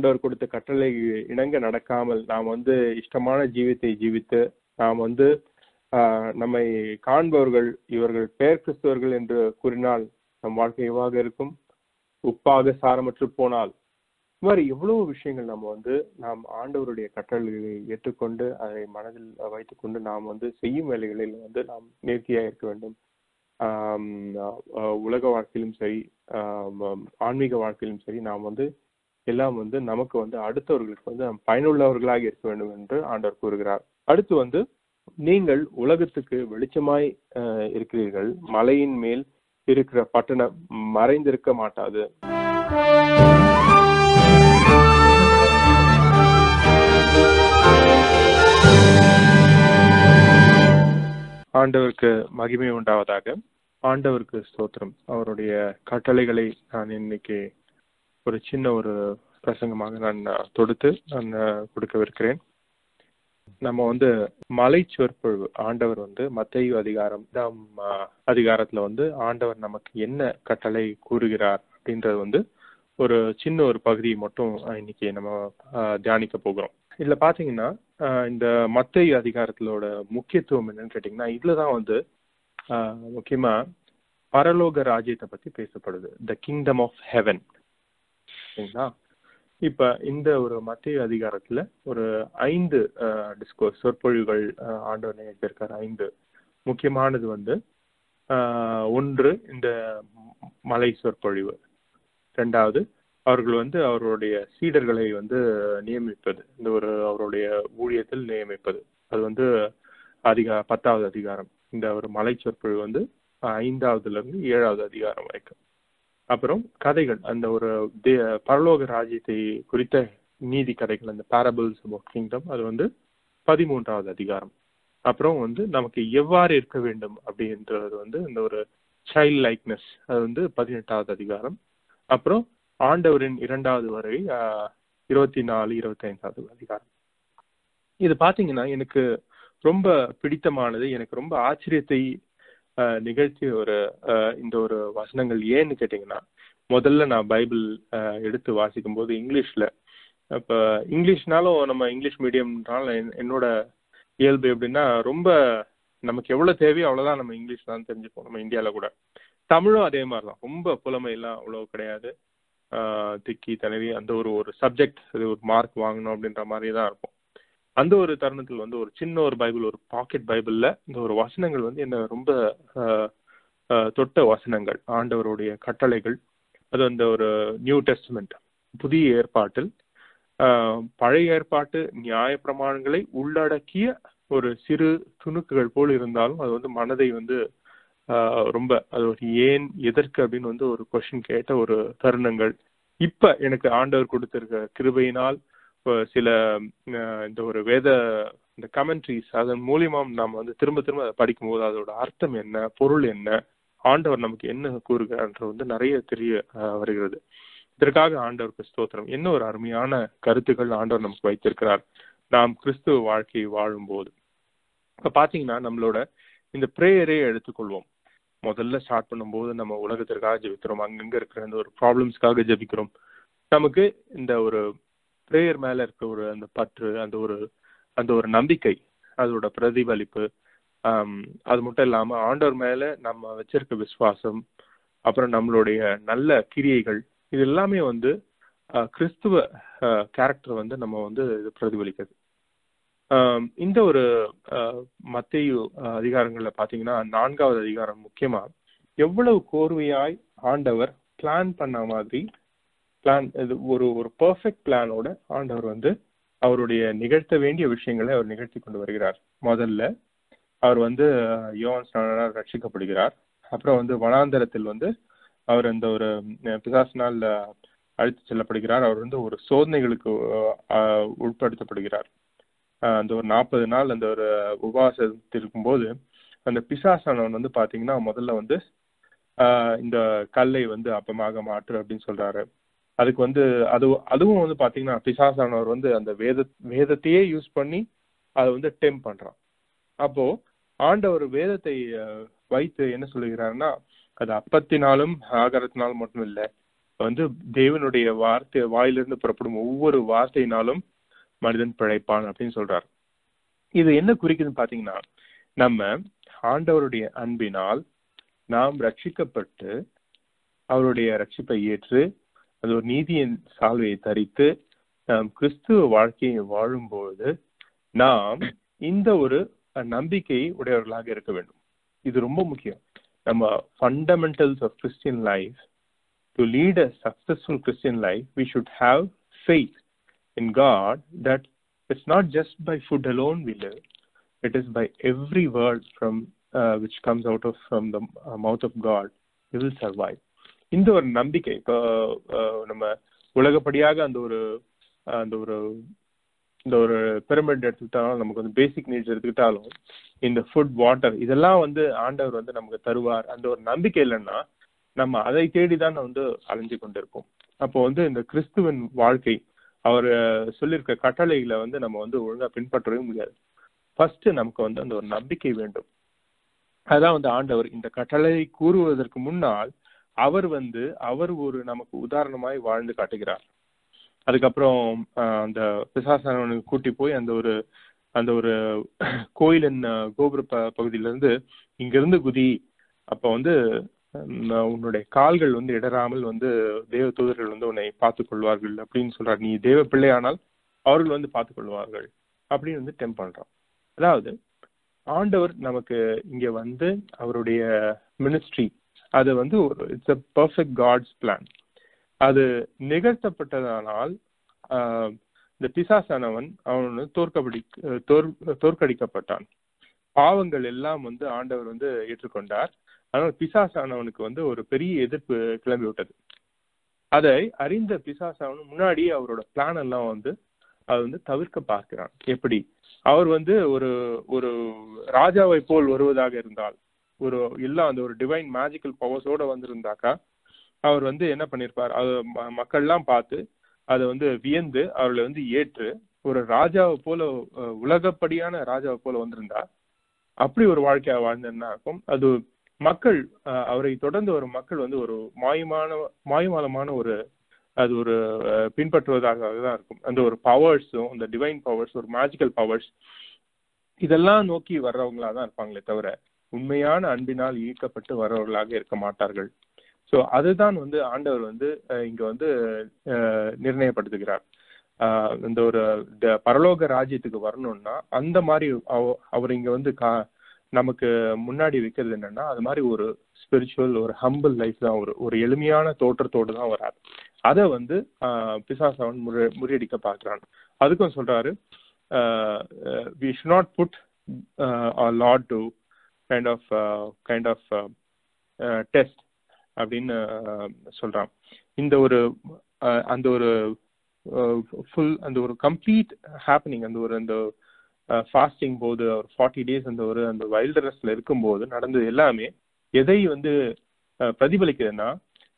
ஆண்டவர் கொடுத்த கட்டளை இணங்க நடக்காமல் நாம் வந்து இஷ்டமான ஜீவித்தை ஜீவித்து நாம் வந்து நம்மை காண்பவர்கள் இவர்கள் பெயர் கிறிஸ்தவர்கள் என்று கூறினால் நம் வாழ்க்கை எவ்வாக இருக்கும்? உப்பாக சாரமற்று போனால். இது மாதிரி எவ்வளவு விஷயங்கள் நம்ம வந்து நாம் ஆண்டவருடைய கட்டளைகளை ஏற்றுக்கொண்டு அதை மனதில் வைத்துக்கொண்டு நாம் வந்து செய்யும் வேலைகளில் வந்து நாம் நேர்த்தியாக இருக்க வேண்டும். உலக வாழ்க்கையிலும் சரி ஆன்மீக வாழ்க்கையிலும் சரி நாம் வந்து எல்லாம் வந்து நமக்கு வந்து அடுத்தவர்களுக்கு வந்து பயனுள்ளவர்களாக இருக்க வேண்டும் என்று ஆண்டவர் கூறுகிறார். அடுத்து வந்து நீங்கள் உலகத்துக்கு வெளிச்சமாய் இருக்கிறீர்கள். மலையின் மேல் இருக்கிற பட்டணம் மறைந்திருக்க மாட்டாது. ஆண்டவருக்கு மகிமை உண்டாவதாக. ஆண்டவருக்கு ஸ்தோத்திரம். அவருடைய கட்டளைகளை நான் இன்னைக்கு ஒரு சின்ன ஒரு பிரசங்கமாக நான் தொடுத்து நான் கொடுக்கவிருக்கிறேன். நம்ம வந்து மலை சொற்பொழிவு ஆண்டவர் வந்து மத்திய அதிகாரம் தாம் அதிகாரத்துல வந்து ஆண்டவர் நமக்கு என்ன கட்டளை கூறுகிறார் அப்படின்றது வந்து ஒரு சின்ன ஒரு பகுதியை மட்டும் இன்னைக்கு நம்ம தியானிக்க போகிறோம். இதுல பாத்தீங்கன்னா இந்த மத்திய அதிகாரத்திலோட முக்கியத்துவம் என்னன்னு கேட்டீங்கன்னா இதுலதான் வந்து முக்கியமா பரலோக ராஜ்யத்தை பத்தி பேசப்படுது. த கிங்டம் ஆஃப் ஹெவன் சரிங்களா இப்ப இந்த ஒரு மத்திய அதிகாரத்துல ஒரு ஐந்து டிஸ்கோர்ஸ் சொற்பொழிவுகள் அஹ், ஆண்டவர் ஐந்து. முக்கியமானது வந்து ஒன்று இந்த மலை சொற்பொழிவு. ரெண்டாவது அவர்கள் வந்து அவருடைய சீடர்களை வந்து நியமிப்பது. இந்த ஒரு அவருடைய ஊழியத்தில் நியமிப்பது. அது வந்து அதிகா பத்தாவது அதிகாரம். இந்த ஒரு மலை சொற்பொழிவு வந்து ஐந்தாவதுல இருந்து ஏழாவது அதிகாரம் வரைக்கும். அப்புறம் கதைகள் அந்த ஒரு தே- பரலோக ராஜ்யத்தை குறித்த நீதி கதைகள் அந்த பேரபிள்ஸ் அபவுட் கிங்டம் அது வந்து பதிமூன்றாவது அதிகாரம். அப்புறம் வந்து நமக்கு எவ்வாறு இருக்க வேண்டும் அப்படின்றது வந்து இந்த ஒரு சைல்ட் லைக்னஸ் அது வந்து பதினெட்டாவது அதிகாரம். அப்புறம் ஆண்டவரின் இரண்டாவது வரை இருபத்தி நாலு இருபத்தி ஐந்தாவது அதிகாரம். இது பாத்தீங்கன்னா எனக்கு ரொம்ப பிடித்தமானது எனக்கு ரொம்ப ஆச்சரியத்தை ஆஹ், நிகழ்த்திய ஒரு இந்த ஒரு வசனங்கள் ஏன்னு கேட்டீங்கன்னா முதல்ல நான் பைபிள் எடுத்து வாசிக்கும் போது இங்கிலீஷ்ல இப்போ இங்கிலீஷ்னாலும் நம்ம இங்கிலீஷ் மீடியம்னால என்னோட இயல்பு எப்படின்னா ரொம்ப நமக்கு எவ்வளோ தேவையோ அவ்வளோதான் நம்ம இங்கிலீஷ் தான் தெரிஞ்சுப்போம் நம்ம இந்தியாவில் கூட. தமிழும் அதே மாதிரி தான் ரொம்ப புலமையெல்லாம் அவ்வளோ கிடையாது. திக்கி தலைவி அந்த ஒரு ஒரு சப்ஜெக்ட் அது ஒரு மார்க் வாங்கணும் அப்படின்ற மாதிரி தான் இருக்கும். அந்த ஒரு தருணத்தில் வந்து ஒரு சின்ன ஒரு பைபிள் ஒரு பாக்கெட் பைபிளில் இந்த ஒரு வசனங்கள் வந்து என்ன ரொம்ப தொட்ட வசனங்கள் ஆண்டவருடைய கட்டளைகள். அது அந்த ஒரு நியூ டெஸ்ட்மெண்ட் புதிய ஏற்பாட்டில் பழைய ஏற்பாட்டு நியாய பிரமாணங்களை உள்ளடக்கிய ஒரு சிறு துணுக்குகள் போல் இருந்தாலும் அது வந்து மனதை வந்து ரொம்ப அது ஒரு ஏன் எதற்கு அப்படின்னு வந்து ஒரு கொஷின் கேட்ட ஒரு தருணங்கள். இப்ப எனக்கு ஆண்டவர் கொடுத்திருக்க கிருபையினால் இப்போ சில இந்த ஒரு வேத இந்த கமெண்ட்ரிஸ் அதன் மூலியமா நாம் வந்து திரும்ப திரும்ப அதை படிக்கும்போது அதோட அர்த்தம் என்ன பொருள் என்ன ஆண்டவர் நமக்கு என்ன கூறுகிறார் வந்து நிறைய தெரிய வருகிறது. இதற்காக ஆண்டவருக்கு ஸ்தோத்திரம். என்ன ஒரு அருமையான கருத்துக்கள் ஆண்டவர் நமக்கு வைத்திருக்கிறார். நாம் கிறிஸ்துவ வாழ்க்கையை வாழும்போது. இப்போ பார்த்தீங்கன்னா நம்மளோட இந்த ப்ரேயரே எடுத்துக்கொள்வோம். முதல்ல ஸ்டார்ட் பண்ணும்போது நம்ம உலகத்திற்காக ஜெபிக்கிறோம். அங்கங்க இருக்கிற அந்த ஒரு ப்ராப்ளம்ஸ்க்காக ஜெபிக்கிறோம். நமக்கு இந்த ஒரு ப்ரேயர் மேலே இருக்க ஒரு அந்த பற்று அந்த ஒரு அந்த ஒரு நம்பிக்கை அதோட பிரதிபலிப்பு அது மட்டும் இல்லாமல் ஆண்டவர் மேலே நம்ம வச்சிருக்க விசுவாசம் அப்புறம் நம்மளுடைய நல்ல கிரியைகள் இது எல்லாமே வந்து கிறிஸ்துவ கேரக்டர் வந்து நம்ம வந்து இது பிரதிபலிக்குது. இந்த ஒரு மத்திய அதிகாரங்களில் பார்த்தீங்கன்னா நான்காவது அதிகாரம் முக்கியமாக எவ்வளவு கோர்வையாய் ஆண்டவர் பிளான் பண்ண மாதிரி பிளான் இது ஒரு ஒரு பர்ஃபெக்ட் பிளானோட ஆண்டவர் வந்து அவருடைய நிகழ்த்த வேண்டிய விஷயங்களை அவர் நிகழ்த்தி கொண்டு வருகிறார். முதல்ல அவர் வந்து யோவான் ஸ்நானரால் ரட்சிக்கப்படுகிறார். அப்புறம் வந்து வனாந்தரத்தில் வந்து அவர் அந்த ஒரு பிசாசினால் அழைத்து செல்லப்படுகிறார். அவர் வந்து ஒரு சோதனைகளுக்கு உட்படுத்தப்படுகிறார். அந்த ஒரு நாற்பது நாள் அந்த ஒரு உபவாசத்தில் இருக்கும்போது அந்த பிசாசானவன் வந்து பாத்தீங்கன்னா முதல்ல வந்து இந்த கல்லை வந்து அப்பமாக மாற்று அப்படின்னு சொல்றாரு. அதுக்கு வந்து அது அதுவும் வந்து பாத்தீங்கன்னா பிசாசானவர் வந்து அந்த வேத வேதத்தையே யூஸ் பண்ணி அதை வந்து டெம் பண்றான். அப்போ ஆண்டவர் வேதத்தை வைத்து என்ன சொல்லுகிறாருன்னா அது அப்பத்தினாலும் ஆகாரத்தினாலும் மட்டும் இல்லை வந்து தேவனுடைய வார்த்தை வாயிலிருந்து புறப்படும் ஒவ்வொரு வார்த்தையினாலும் மனிதன் பிழைப்பான் அப்படின்னு சொல்றாரு. இது என்ன குறிக்குதுன்னு பாத்தீங்கன்னா நம்ம ஆண்டவருடைய அன்பினால் நாம் ரட்சிக்கப்பட்டு அவருடைய ரட்சிப்பை ஏற்று அது ஒரு நீதியின் சால்வையை தரித்து நாம் கிறிஸ்துவ வாழ்க்கையை வாழும்போது நாம் இந்த ஒரு நம்பிக்கை உடையவர்களாக இருக்க வேண்டும். இது ரொம்ப முக்கியம். நம்ம fundamentals of Christian life to lead a successful Christian life we should have faith in God that it's not just by food alone we live it is by every word from which comes out of from the mouth of God you will survive இந்த ஒரு நம்பிக்கை. இப்போ நம்ம உலகப்படியாக அந்த ஒரு அந்த ஒரு இந்த ஒரு பிரமிட் எடுத்துக்கிட்டாலும் நமக்கு வந்து பேசிக் நீட்ஸ் எடுத்துக்கிட்டாலும் இந்த ஃபுட் வாட்டர் இதெல்லாம் வந்து ஆண்டவர் வந்து நமக்கு தருவார். அந்த ஒரு நம்பிக்கை இல்லைன்னா நம்ம அதை தேடி தான் வந்து அலைஞ்சு கொண்டிருப்போம். அப்போ வந்து இந்த கிறிஸ்துவின் வாழ்க்கை அவர் சொல்லியிருக்க கட்டளைகளை வந்து நம்ம வந்து ஒழுங்கா பின்பற்றவே முடியாது. ஃபர்ஸ்ட் நமக்கு வந்து அந்த ஒரு நம்பிக்கை வேண்டும். அதான் வந்து ஆண்டவர் இந்த கட்டளை கூறுவதற்கு முன்னால் அவர் வந்து அவர் ஒரு நமக்கு உதாரணமாய் வாழ்ந்து காட்டுகிறார். அதுக்கப்புறம் அந்த பிசாசனவனுக்கு கூட்டி போய் அந்த ஒரு அந்த ஒரு கோயிலின் கோபுர ப பகுதியிலிருந்து இங்கிருந்து குதி அப்ப வந்து உன்னுடைய கால்கள் வந்து இடராமல் வந்து தேவ தூதர்கள் வந்து உன்னை பார்த்துக் கொள்வார்கள் அப்படின்னு சொல்றார். நீ தேவ பிள்ளையானால் அவர்கள் வந்து பார்த்துக் கொள்வார்கள் அப்படின்னு வந்து டெம் பண்றான். அதாவது ஆண்டவர் நமக்கு இங்க வந்து அவருடைய மினிஸ்ட்ரி அது வந்து ஒரு it's a perfect God's plan அது நிகழ்த்தப்பட்டதானால் இந்த பிசாசானவன் அவன் தோற்கபடி தோற் தோற்கடிக்கப்பட்டான். பாவங்கள் எல்லாம் வந்து ஆண்டவர் வந்து ஏற்றுக்கொண்டார். ஆனால் பிசாசானவனுக்கு வந்து ஒரு பெரிய எதிர்ப்பு கிளம்பி விட்டது அதை அறிந்த பிசாசானவன் முன்னாடி அவரோட பிளான் எல்லாம் வந்து அது வந்து தவிர்க்க பார்க்கிறான். எப்படி? அவர் வந்து ஒரு ஒரு ராஜாவை போல் வருவதாக இருந்தால் ஒரு இல்லை அந்த ஒரு டிவைன் மேஜிக்கல் பவர்ஸோட வந்திருந்தாக்கா அவர் வந்து என்ன பண்ணியிருப்பார் அது மக்கள்லாம் பார்த்து அதை வந்து வியந்து அவர்களை வந்து ஏற்று ஒரு ராஜாவை போல உலகப்படியான ராஜாவை போல வந்திருந்தா அப்படி ஒரு வாழ்க்கையா வாழ்ந்தா இருக்கும். அது மக்கள் அவரை தொடர்ந்து வரும் மக்கள் வந்து ஒரு மாயமான மாயமாலமான ஒரு அது ஒரு பின்பற்றுவதாக தான் இருக்கும். அந்த ஒரு பவர்ஸும் அந்த டிவைன் பவர்ஸ் ஒரு மேஜிக்கல் பவர்ஸ் இதெல்லாம் நோக்கி வர்றவங்களா தான் இருப்பாங்களே தவிர உண்மையான அன்பினால் ஈர்க்கப்பட்டு வர்றவர்களாக இருக்க மாட்டார்கள். ஸோ அதுதான் வந்து ஆண்டவர் வந்து இங்க வந்து நிர்ணயப்படுத்துகிறார். இந்த ஒரு பரலோக ராஜ்யத்துக்கு வரணும்னா அந்த மாதிரி அவர் இங்க வந்து கா நமக்கு முன்னாடி வைக்கிறது என்னன்னா அது மாதிரி ஒரு ஸ்பிரிச்சுவல் ஒரு ஹம்பிள் லைஃப் தான் ஒரு ஒரு எளிமையான தோற்றத்தோடு தான் வர்றார் அதை வந்து பிசாசவன் முறை முறியடிக்க பார்க்கிறான். அதுக்கும் சொல்றாரு we should not put lot to kind of kind of test அப்படின்னு uh, சொல்கிறான் இந்த ஒரு அந்த ஒரு ஃபுல் அந்த ஒரு கம்ப்ளீட் ஹாப்பனிங் அந்த ஒரு அந்த ஃபாஸ்டிங் போது ஒரு ஃபார்ட்டி டேஸ் அந்த ஒரு அந்த வைல்டரஸ்ல இருக்கும்போது நடந்தது எல்லாமே எதை வந்து பிரதிபலிக்குதுன்னா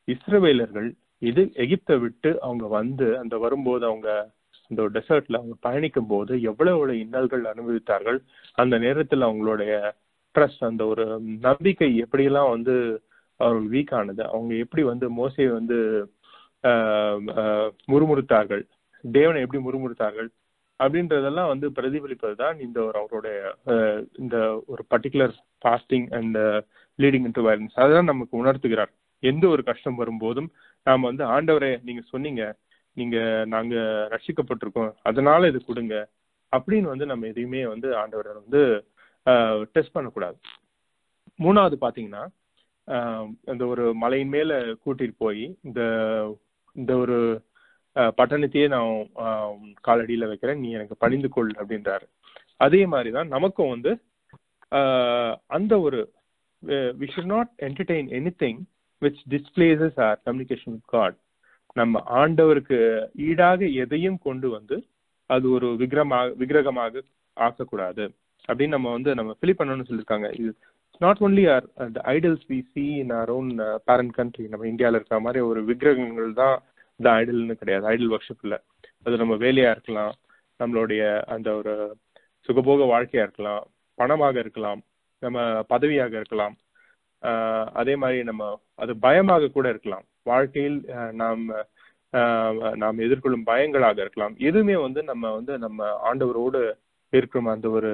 இஸ்ரவேலர்கள் இது எகிப்தை விட்டு அவங்க வந்து அந்த வரும்போது அவங்க அந்த டெசர்ட்ல அவங்க பயணிக்கும் போது எவ்வளவு எவ்வளவு இன்னல்கள் அனுபவித்தார்கள் அந்த நேரத்தில் அவங்களுடைய ட்ரஸ்ட் அந்த ஒரு நம்பிக்கை எப்படியெல்லாம் வந்து அவர்கள் வீக் ஆனது அவங்க எப்படி வந்து மோசையை வந்து முறுமுறுத்தார்கள் தேவனை எப்படி முறுமுறுத்தார்கள் அப்படின்றதெல்லாம் வந்து பிரதிபலிப்பது தான் இந்த ஒரு அவருடைய இந்த ஒரு particular fasting and leading into violence அதெல்லாம் நமக்கு உணர்த்துகிறார். எந்த ஒரு கஷ்டம் வரும்போதும் நாம் வந்து ஆண்டவரே நீங்க சொன்னீங்க நீங்க நாங்க ரசிக்கப்பட்டிருக்கோம் அதனால இது கொடுங்க அப்படின்னு வந்து நம்ம எதையுமே வந்து ஆண்டவரை வந்து டெஸ்ட் பண்ணக்கூடாது. மூணாவது பார்த்தீங்கன்னா அந்த ஒரு மலையின் மேல கூட்டிட்டு போய் இந்த இந்த ஒரு பட்டணத்தையே நான் காலடியில் வைக்கிறேன். நீ எனக்கு பணிந்து கொள் அப்படின்றாரு. அதே மாதிரி தான் நமக்கும் வந்து அந்த ஒரு we should not entertain any thing which displaces our communication with God நம்ம ஆண்டவருக்கு ஈடாக எதையும் கொண்டு வந்து அது ஒரு விக்கிரமாக விக்கிரகமாக ஆக்கக்கூடாது. அப்படின்னு நம்ம வந்து நம்ம ஃபில் பண்ணணும்னு சொல்லியிருக்காங்க. இது not only our the idols we see in our own parent country நம்ம இந்தியாவில் இருக்கிற மாதிரி ஒரு விக்கிரகங்கள் தான் த ஐடல்னு கிடையாது. ஐடல் ஒர்ஷிப் இல்லை. அது நம்ம வேலையாக இருக்கலாம். நம்மளுடைய அந்த ஒரு சுகபோக வாழ்க்கையாக இருக்கலாம். பணமாக இருக்கலாம். நம்ம பதவியாக இருக்கலாம். அதே மாதிரி நம்ம அது பயமாக கூட இருக்கலாம். வாழ்க்கையில் நாம் நாம் எதிர்கொள்ளும் பயங்களாக இருக்கலாம். எதுவுமே வந்து நம்ம வந்து நம்ம ஆண்டவரோடு இருக்கும் அந்த ஒரு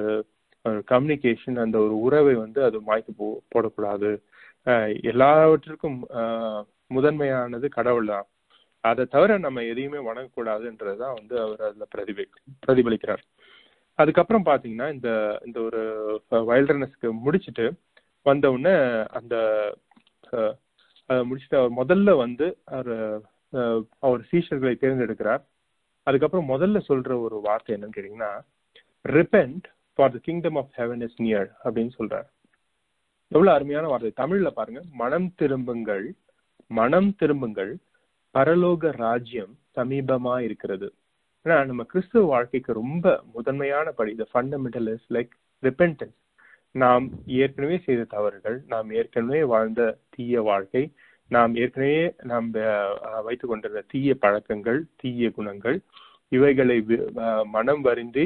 கம்யூனிகேஷன் அந்த ஒரு உறவை வந்து அது மாய்க்கு போ போடக்கூடாது. எல்லாவற்றிற்கும் முதன்மையானது கடவுள் தான் அதை தவிர நம்ம எதையுமே வணங்கக்கூடாதுன்றதுதான் வந்து அவர் அதில் பிரதிபலி பிரதிபலிக்கிறார். அதுக்கப்புறம் பார்த்தீங்கன்னா இந்த இந்த ஒரு வைல்டர்னஸ்க்கு முடிச்சுட்டு வந்த உடனே அந்த அதை முடிச்சுட்டு அவர் முதல்ல வந்து அவர் அவர் சீஷர்களை தேர்ந்தெடுக்கிறார். அதுக்கப்புறம் முதல்ல சொல்ற ஒரு வார்த்தை என்னன்னு கேட்டீங்கன்னா repent for the kingdom of heaven is near அப்படின்னு சொல்றார். எவ்வளவு அருமையான வார்த்தை. தமிழ்ல பாருங்க மனம் திரும்புங்கள் மனம் திரும்புங்கள் பரலோக ராஜ்யம் சமீபமா இருக்கிறது. ஏன்னா நம்ம கிறிஸ்துவ வாழ்க்கைக்கு ரொம்ப முதன்மையான படி இந்த ஃபண்டமெண்டல் இஸ் லைக் ரிப்பென்டன்ஸ் நாம் ஏற்கனவே செய்த தவறுகள் நாம் ஏற்கனவே வாழ்ந்த தீய வாழ்க்கை நாம் ஏற்கனவே நாம் அஹ், வைத்துக் கொண்டிருந்த தீய பழக்கங்கள் தீய குணங்கள் இவைகளை வி- மனம் வருந்தி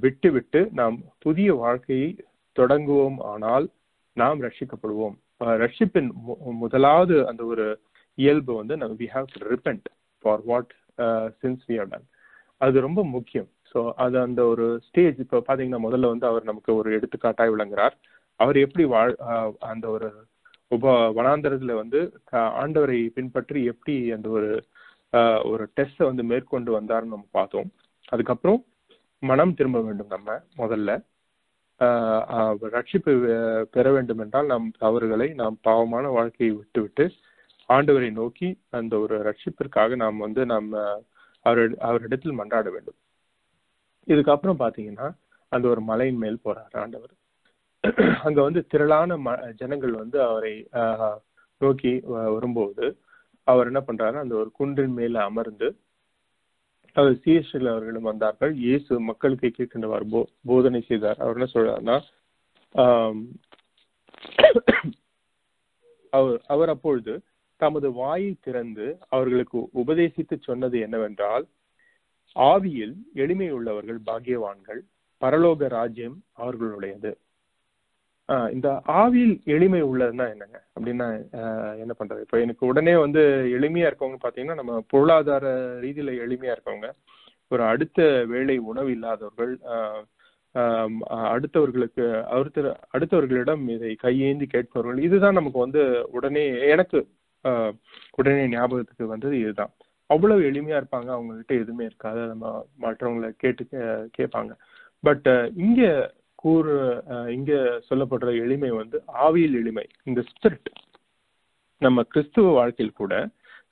விட்டுவிட்டு நாம் புதிய வாழ்க்கையை தொடங்குவோம் ஆனால் நாம் ரட்சிக்கப்படுவோம். ரட்சிப்பின் மு- முதலாவது அந்த ஒரு இயல்பு வந்து நம்ம we have to repent for what sins we done அது ரொம்ப முக்கியம். ஸோ அது அந்த ஒரு ஸ்டேஜ் இப்போ பார்த்தீங்கன்னா முதல்ல வந்து அவர் நமக்கு ஒரு எடுத்துக்காட்டாய் விளங்குறார். அவர் எப்படி வாழ் அந்த ஒரு உப வனாந்தரத்தில் வந்து ஆண்டவரை பின்பற்றி எப்படி அந்த ஒரு ஒரு டெஸ்ட்டை வந்து மேற்கொண்டு வந்தார்னு நம்ம பார்த்தோம். அதுக்கப்புறம் மனம் திரும்ப வேண்டும் நம்ம முதல்ல. ரட்சிப்பு பெற வேண்டும் என்றால் நம் தவறுகளை நாம் பாவமான வாழ்க்கையை விட்டுவிட்டு ஆண்டவரை நோக்கி அந்த ஒரு ரட்சிப்பிற்காக நாம் வந்து நம்ம அவர் அவரிடத்தில் மன்றாட வேண்டும். இதுக்கப்புறம் பார்த்தீங்கன்னா அந்த ஒரு மலையின் மேல் போறார் ஆண்டவர். அங்க வந்து திரளான ம ஜனங்கள் வந்து அவரை நோக்கி வ- வரும்போது அவர் என்ன பண்றாரு அந்த ஒரு குன்றின் மேல அமர்ந்து அவர் சீஷர்கள் அவர்களும் வந்தார்கள். இயேசு மக்களுக்கு கேட்கின்றவார் போ போதனை செய்தார். அவர் என்ன சொல்றாருன்னா அவர் அவர் அப்பொழுது தமது வாயை திறந்து அவர்களுக்கு உபதேசித்து சொன்னது என்னவென்றால் ஆவியில் எளிமை உள்ளவர்கள் பாக்கியவான்கள் பரலோக ராஜ்யம் அவர்களுடையது. ஆ இந்த ஆவியில் எளிமை உள்ளதுன்னா என்னங்க? அப்படின்னா என்ன பண்றது? இப்போ எனக்கு உடனே வந்து எளிமையா இருக்கவங்க பாத்தீங்கன்னா நம்ம பொருளாதார ரீதியில எளிமையா இருக்கவங்க ஒரு அடுத்த வேலை உணவு இல்லாதவர்கள் அடுத்தவர்களுக்கு அடுத்த அடுத்தவர்களிடம் இதை கையேந்தி கேட்பவர்கள் இதுதான் நமக்கு வந்து உடனே எனக்கு உடனே ஞாபகத்துக்கு வந்தது இதுதான். அவ்வளவு எளிமையா இருப்பாங்க அவங்ககிட்ட எதுவுமே இருக்காது நம்ம மற்றவங்களை கேட்டு கேட்பாங்க. பட் இங்க கூற இங்க சொல்லப்படுற எளிமை வந்து ஆவியில் எளிமை. இந்த ஸ்பிரிட் நம்ம கிறிஸ்துவ வாழ்க்கையில் கூட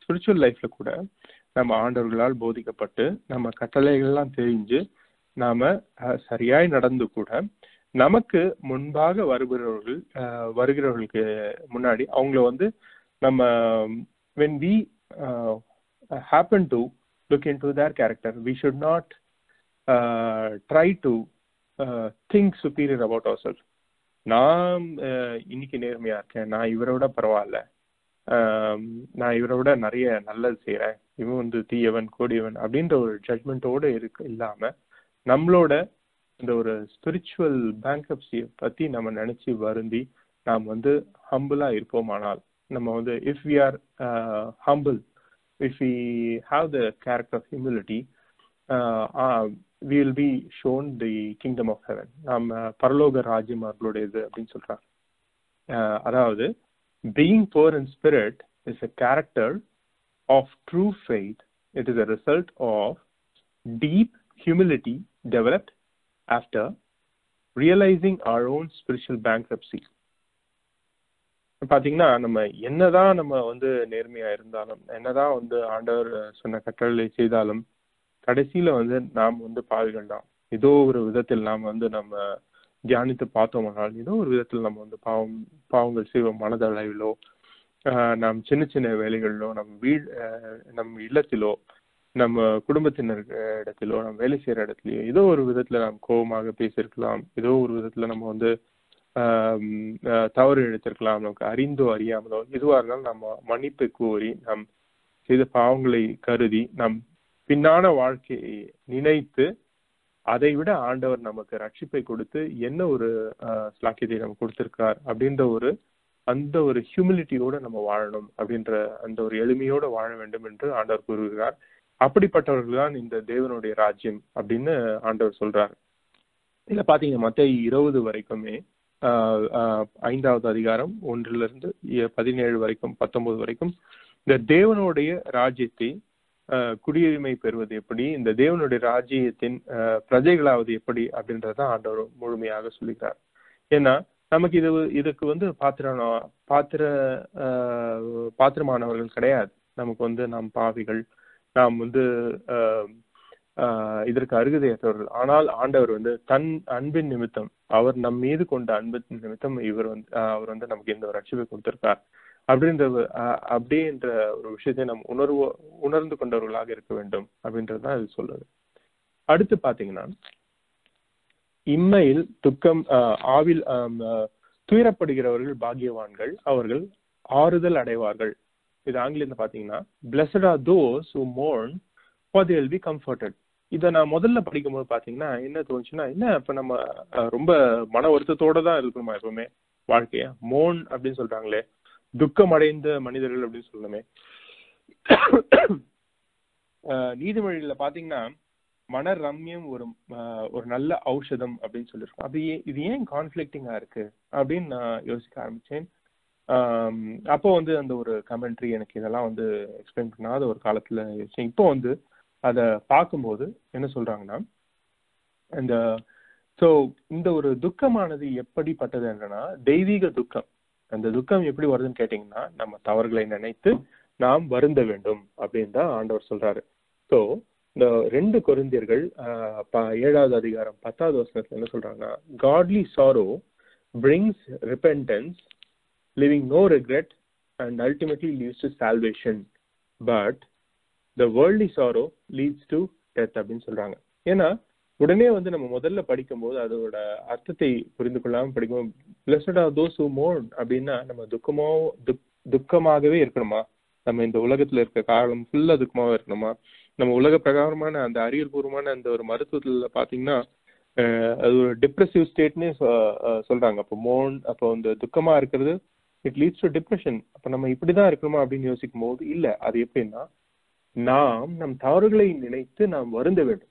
ஸ்பிரிச்சுவல் லைஃப்ல கூட நம்ம ஆண்டவர்களால் போதிக்கப்பட்டு நம்ம கட்டளைகள்லாம் தெரிஞ்சு நாம சரியாய் நடந்து கூட நமக்கு முன்பாக வருகிறவர்கள் வருகிறவர்களுக்கு முன்னாடி அவங்கள வந்து நம்ம when we happen to look in to their character we should not try to think superior about our self நான் இன்னைக்கு நேர்மையா இருக்கேன். நான் இவரை விட பரவாயில்ல. நான் இவரை விட நிறைய நல்லது செய்கிறேன் இவன் வந்து தீயவன் கோடியவன் அப்படின்ற ஒரு ஜட்மெண்ட்டோட இருக்கு இல்லாம நம்மளோட இந்த ஒரு ஸ்பிரிச்சுவல் பேங்கப்சியை பத்தி நம்ம நினைச்சு வருந்தி நாம் வந்து ஹம்பிளா இருப்போமானால் நம்ம வந்து if we are humble if we have the character of humility we will be shown the kingdom of heaven நம்ம பரலோக ராஜ்யம் அவர்களுடையது அப்படின்னு சொல்கிறாங்க அதாவது being poor and spirit is a character of true faith it is a result of deep humility developed after realising our own spiritual bankruptcy பார்த்தீங்கன்னா நம்ம என்னதான் நம்ம வந்து நேர்மையாக இருந்தாலும் என்னதான் வந்து ஆண்டவர் சொன்ன கட்டளை செய்தாலும் கடைசியில வந்து நாம் வந்து பாவிகள் தான். ஏதோ ஒரு விதத்தில் நாம் வந்து நம்ம தியானித்து பார்த்தோமானால் ஏதோ ஒரு விதத்தில் நம்ம வந்து பாவம் பாவங்கள் செய்வோம் மனதளவிலோ நாம் சின்ன சின்ன வேலைகளிலோ நம் வீடு நம் இல்லத்திலோ நம்ம குடும்பத்தினர் இடத்திலோ நம்ம வேலை செய்யற இடத்துலயோ ஏதோ ஒரு விதத்துல நாம் கோபமாக பேசியிருக்கலாம். ஏதோ ஒரு விதத்துல நம்ம வந்து தவறு எடுத்திருக்கலாம். நமக்கு அறிந்தோ அறியாமலோ எதுவாக இருந்தாலும் நம்ம மன்னிப்பு கோரி நாம் செய்த பாவங்களை கருதி நம் பின்னான வாழ்க்கையை நினைத்து அதை விட ஆண்டவர் நமக்கு ரட்சிப்பை கொடுத்து என்ன ஒரு ஸ்லாக்கியத்தை நமக்கு கொடுத்திருக்கார் அப்படின்ற ஒரு அந்த ஒரு ஹியூமிலிட்டியோட நம்ம வாழணும் அப்படின்ற அந்த ஒரு எளிமையோட வாழ வேண்டும் என்று ஆண்டவர் கூறுகிறார். அப்படிப்பட்டவர்கள் தான் இந்த தேவனுடைய ராஜ்யம் அப்படின்னு ஆண்டவர் சொல்றார். இதுல பாத்தீங்க மத்த இருபது வரைக்குமே ஐந்தாவது அதிகாரம் ஒன்றிலிருந்து பதினேழு வரைக்கும் பத்தொன்பது வரைக்கும் இந்த தேவனுடைய ராஜ்யத்தை குடியுரிமை பெறுவது எப்படி? இந்த தேவனுடைய ராஜ்யத்தின் பிரஜைகளாவது எப்படி? அப்படின்றதான் ஆண்டவர் முழுமையாக சொல்லுகிறார் ஏன்னா நமக்கு இது இதுக்கு வந்து பாத்திரம் பாத்திர பாத்திரமானவர்கள் கிடையாது. நமக்கு வந்து நாம் பாவிகள் நாம் வந்து இதற்கு அருகதையற்றவர்கள். ஆனால் ஆண்டவர் வந்து தன் அன்பின் நிமித்தம் அவர் நம் மீது கொண்ட அன்பின் நிமித்தம் இவர் வந்து அவர் வந்து நமக்கு இந்த ஒரு ரட்சிப்பை கொடுத்திருக்கார். அப்படின்ற அப்படின்ற ஒரு விஷயத்தை நம் உணர்வோ உணர்ந்து கொண்டவர்களாக இருக்க வேண்டும் அப்படின்றது தான் இது சொல்றது அடுத்து பாத்தீங்கன்னா இம்மையில் துக்கம் ஆவில் துயரப்படுகிறவர்கள் பாக்கியவான்கள் அவர்கள் ஆறுதல் அடைவார்கள். இது ஆங்கிலத்துல பாத்தீங்கன்னா blessed are those who mourn for the will be comforted இதை நான் முதல்ல படிக்கும்போது பாத்தீங்கன்னா என்ன தோணுச்சுன்னா என்ன இப்ப நம்ம ரொம்ப மன வருத்தத்தோட தான் இருக்கணுமா எப்பவுமே? வாழ்க்கைய. மோன் அப்படின்னு சொல்றாங்களே துக்கம் அடைந்த மனிதர்கள் அப்படின்னு சொல்லணுமே. நீதிமொழியில பாத்தீங்கன்னா மன ரம்யம் ஒரு ஒரு நல்ல ஔஷதம் அப்படின்னு சொல்லியிருக்கோம். அது ஏன் இது ஏன் கான்ஃபிளிக்டிங்கா இருக்கு? அப்படின்னு நான் யோசிக்க ஆரம்பிச்சேன். அப்போ வந்து அந்த ஒரு கமெண்ட்ரி எனக்கு இதெல்லாம் வந்து எக்ஸ்பிளைன் பண்ணாத ஒரு காலத்துல யோசிச்சேன். இப்போ வந்து அதை பார்க்கும்போது என்ன சொல்றாங்கன்னா இந்த ஸோ இந்த ஒரு துக்கமானது எப்படிப்பட்டது என்றனா தெய்வீக துக்கம். அந்த துக்கம் எப்படி வருதுன்னு கேட்டீங்கன்னா நம்ம தவறுகளை நினைத்து நாம் வருந்த வேண்டும் அப்படின்னு தான் ஆண்டவர் சொல்றாரு. ஸோ இந்த ரெண்டு குருந்தியர்கள் ப- ஏழாவது அதிகாரம் பத்தாவது வசனத்துல என்ன சொல்றாங்கன்னா godly sorrow brings repentance living no regret and ultimately leaves to salvation but the worldly sorrow leads to death அப்படின்னு சொல்றாங்க. ஏன்னா உடனே வந்து நம்ம முதல்ல படிக்கும்போது அதோட அர்த்தத்தை புரிந்து கொள்ளாம படிக்கும் blessed ஆஃப் தோஸ் who மோன் அப்படின்னா நம்ம துக்கமோ துக்- துக்கமாகவே இருக்கணுமா? நம்ம இந்த உலகத்துல இருக்க காலம் ஃபுல்லா துக்கமாவே இருக்கணுமா? நம்ம உலக பிரகாரமான அந்த அறிவியல் பூர்வமான அந்த ஒரு மருத்துவத்துல பாத்தீங்கன்னா அது ஒரு டிப்ரெசிவ் ஸ்டேட்னே சொல்றாங்க. அப்போ மோன் அப்போ இந்த துக்கமா இருக்கிறது இட் லீட்ஸ் டு டிப்ரெஷன் அப்ப நம்ம இப்படிதான் இருக்கணுமா அப்படின்னு யோசிக்கும் போது இல்ல. அது எப்படின்னா நாம் நம் தவறுகளை நினைத்து நாம் வருந்த வேண்டும்.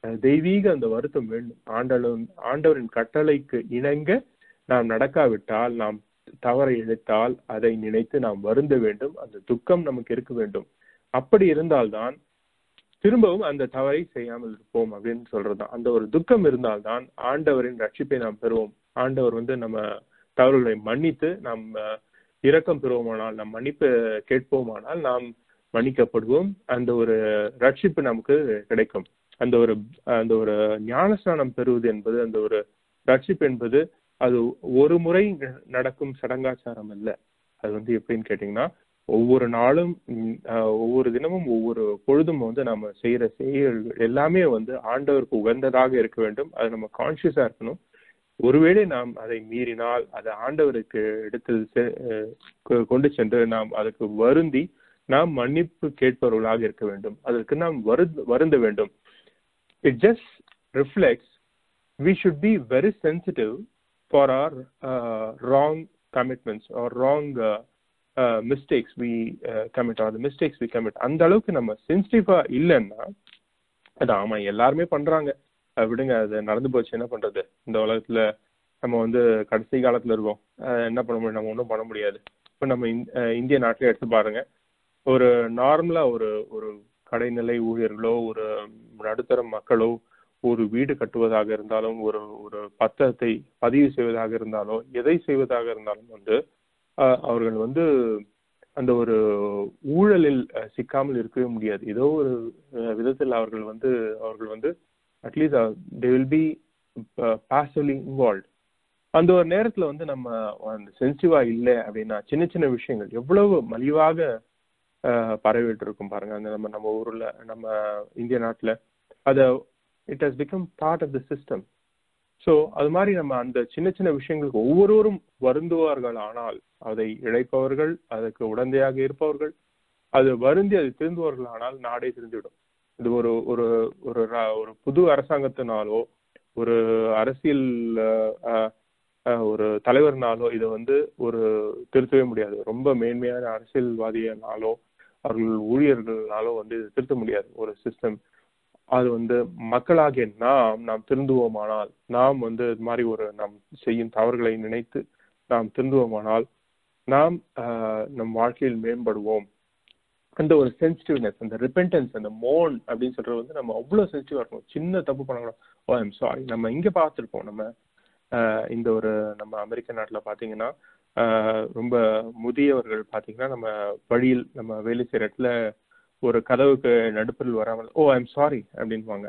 தெய்வீக அந்த வருத்தம் வேண்டும் ஆண்டவன் ஆண்டவரின் கட்டளைக்கு இணங்க நாம் நடக்காவிட்டால் நாம் தவறை இழைத்தால் அதை நினைத்து நாம் வருந்த வேண்டும். அந்த துக்கம் நமக்கு இருக்க வேண்டும். அப்படி இருந்தால்தான் திரும்பவும் அந்த தவறை செய்யாமல் இருப்போம் அப்படின்னு சொல்றதுதான். அந்த ஒரு துக்கம் இருந்தால்தான் ஆண்டவரின் ரட்சிப்பை நாம் பெறுவோம். ஆண்டவர் வந்து நம்ம தவறுகளை மன்னித்து நாம் இரக்கம் பெறுவோமானால் நாம் மன்னிப்பு கேட்போமானால் நாம் மன்னிக்கப்படுவோம். அந்த ஒரு ரட்சிப்பு நமக்கு கிடைக்கும். அந்த ஒரு அந்த ஒரு ஞானஸ்நானம் பெறுவது என்பது அந்த ஒரு ரட்சிப்பு என்பது அது ஒரு முறை நடக்கும் சடங்காச்சாரம் அல்ல. அது வந்து எப்படின்னு கேட்டீங்கன்னா ஒவ்வொரு நாளும் ஒவ்வொரு தினமும் ஒவ்வொரு பொழுதும் வந்து நம்ம செய்யற செயல்கள் எல்லாமே வந்து ஆண்டவருக்கு உகந்ததாக இருக்க வேண்டும். அது நம்ம கான்சியஸா இருக்கணும். ஒருவேளை நாம் அதை மீறினால் அதை ஆண்டவருக்கு எடுத்து செ- கொ- கொண்டு சென்று நாம் அதுக்கு வருந்தி நாம் மன்னிப்பு கேட்பவர்களாக இருக்க வேண்டும். அதற்கு நாம் வருந்த வருந்த வேண்டும். It just reflects we should be very sensitive for our uh, wrong commitments or wrong uh, uh, mistakes we uh, commit or the mistakes we commit. அந்த அளவுக்கு நம்ம சென்சிட்டிவா இல்லைன்னா அது ஆமா எல்லாருமே பண்றாங்க. விடுங்க அது நடந்து போச்சு என்ன பண்றது? இந்த உலகத்துல நம்ம வந்து கடைசி காலத்துல இருக்கோம். என்ன பண்ண முடியும்? நம்ம ஒன்றும் பண்ண முடியாது. இப்போ நம்ம இந்- இந்திய நாட்டிலே எடுத்து பாருங்க. ஒரு நார்மலா ஒரு ஒரு கடைநிலை ஊழியர்களோ ஒரு நடுத்தர மக்களோ ஒரு வீடு கட்டுவதாக இருந்தாலும் ஒரு ஒரு பத்திரத்தை பதிவு செய்வதாக இருந்தாலோ எதை செய்வதாக இருந்தாலும் வந்து அவர்கள் வந்து அந்த ஒரு ஊழலில் சிக்காமல் இருக்கவே முடியாது. ஏதோ ஒரு விதத்தில் அவர்கள் வந்து அவர்கள் வந்து at least they will be passively involve அந்த ஒரு நேரத்தில் வந்து நம்ம அந்த சென்சிட்டிவா இல்லை அப்படின்னா சின்ன சின்ன விஷயங்கள் எவ்வளவு மலிவாக பரவிட்டு இருக்கும் பாருங்க. அந்த நம்ம நம்ம ஊர்ல நம்ம இந்திய நாட்டுல. அத it has become part of the system so அது மாதிரி நம்ம அந்த சின்ன சின்ன விஷயங்களுக்கு ஒவ்வொருவரும் வருந்துவார்கள். ஆனால் அதை இழைப்பவர்கள் அதற்கு உடந்தையாக இருப்பவர்கள் அது வருந்தி அது திருந்துவார்கள். ஆனால் நாடே திருந்திவிடும். இது ஒரு ஒரு ஒரு ர- ஒரு புது அரசாங்கத்தினாலோ ஒரு அரசியல் ஒரு தலைவர்னாலோ இதை வந்து ஒரு திருத்தவே முடியாது. ரொம்ப மேன்மையான அரசியல்வாதியினாலோ அவர்கள் ஊழியர்களாலோ வந்து இதை திருத்த முடியாது. ஒரு சிஸ்டம் அது வந்து மக்களாகிய நாம் நாம் திருந்துவோமானால் நாம் வந்து இது மாதிரி ஒரு நாம் செய்யும் தவறுகளை நினைத்து நாம் திருந்துவோமானால் நாம் நம் வாழ்க்கையில் மேம்படுவோம். அந்த ஒரு சென்சிட்டிவ்னஸ் அந்த ரிப்பென்டன்ஸ் அந்த மோன் அப்படின்னு சொல்றது வந்து நம்ம அவ்வளவு சென்சிட்டிவா இருக்கும் சின்ன தப்பு பண்ண ஓ ஐம் சாரி நம்ம இங்க பார்த்துருப்போம். நம்ம இந்த ஒரு நம்ம அமெரிக்க நாட்டுல பாத்தீங்கன்னா ரொம்ப முதியவர்கள் பாத்தீங்கன்னா நம்ம வழியில் நம்ம வேலை செய்யற இடத்துல ஒரு கதவுக்கு நடுப்பில் வராமல் ஓ ஐம் சாரி அப்படின்வாங்க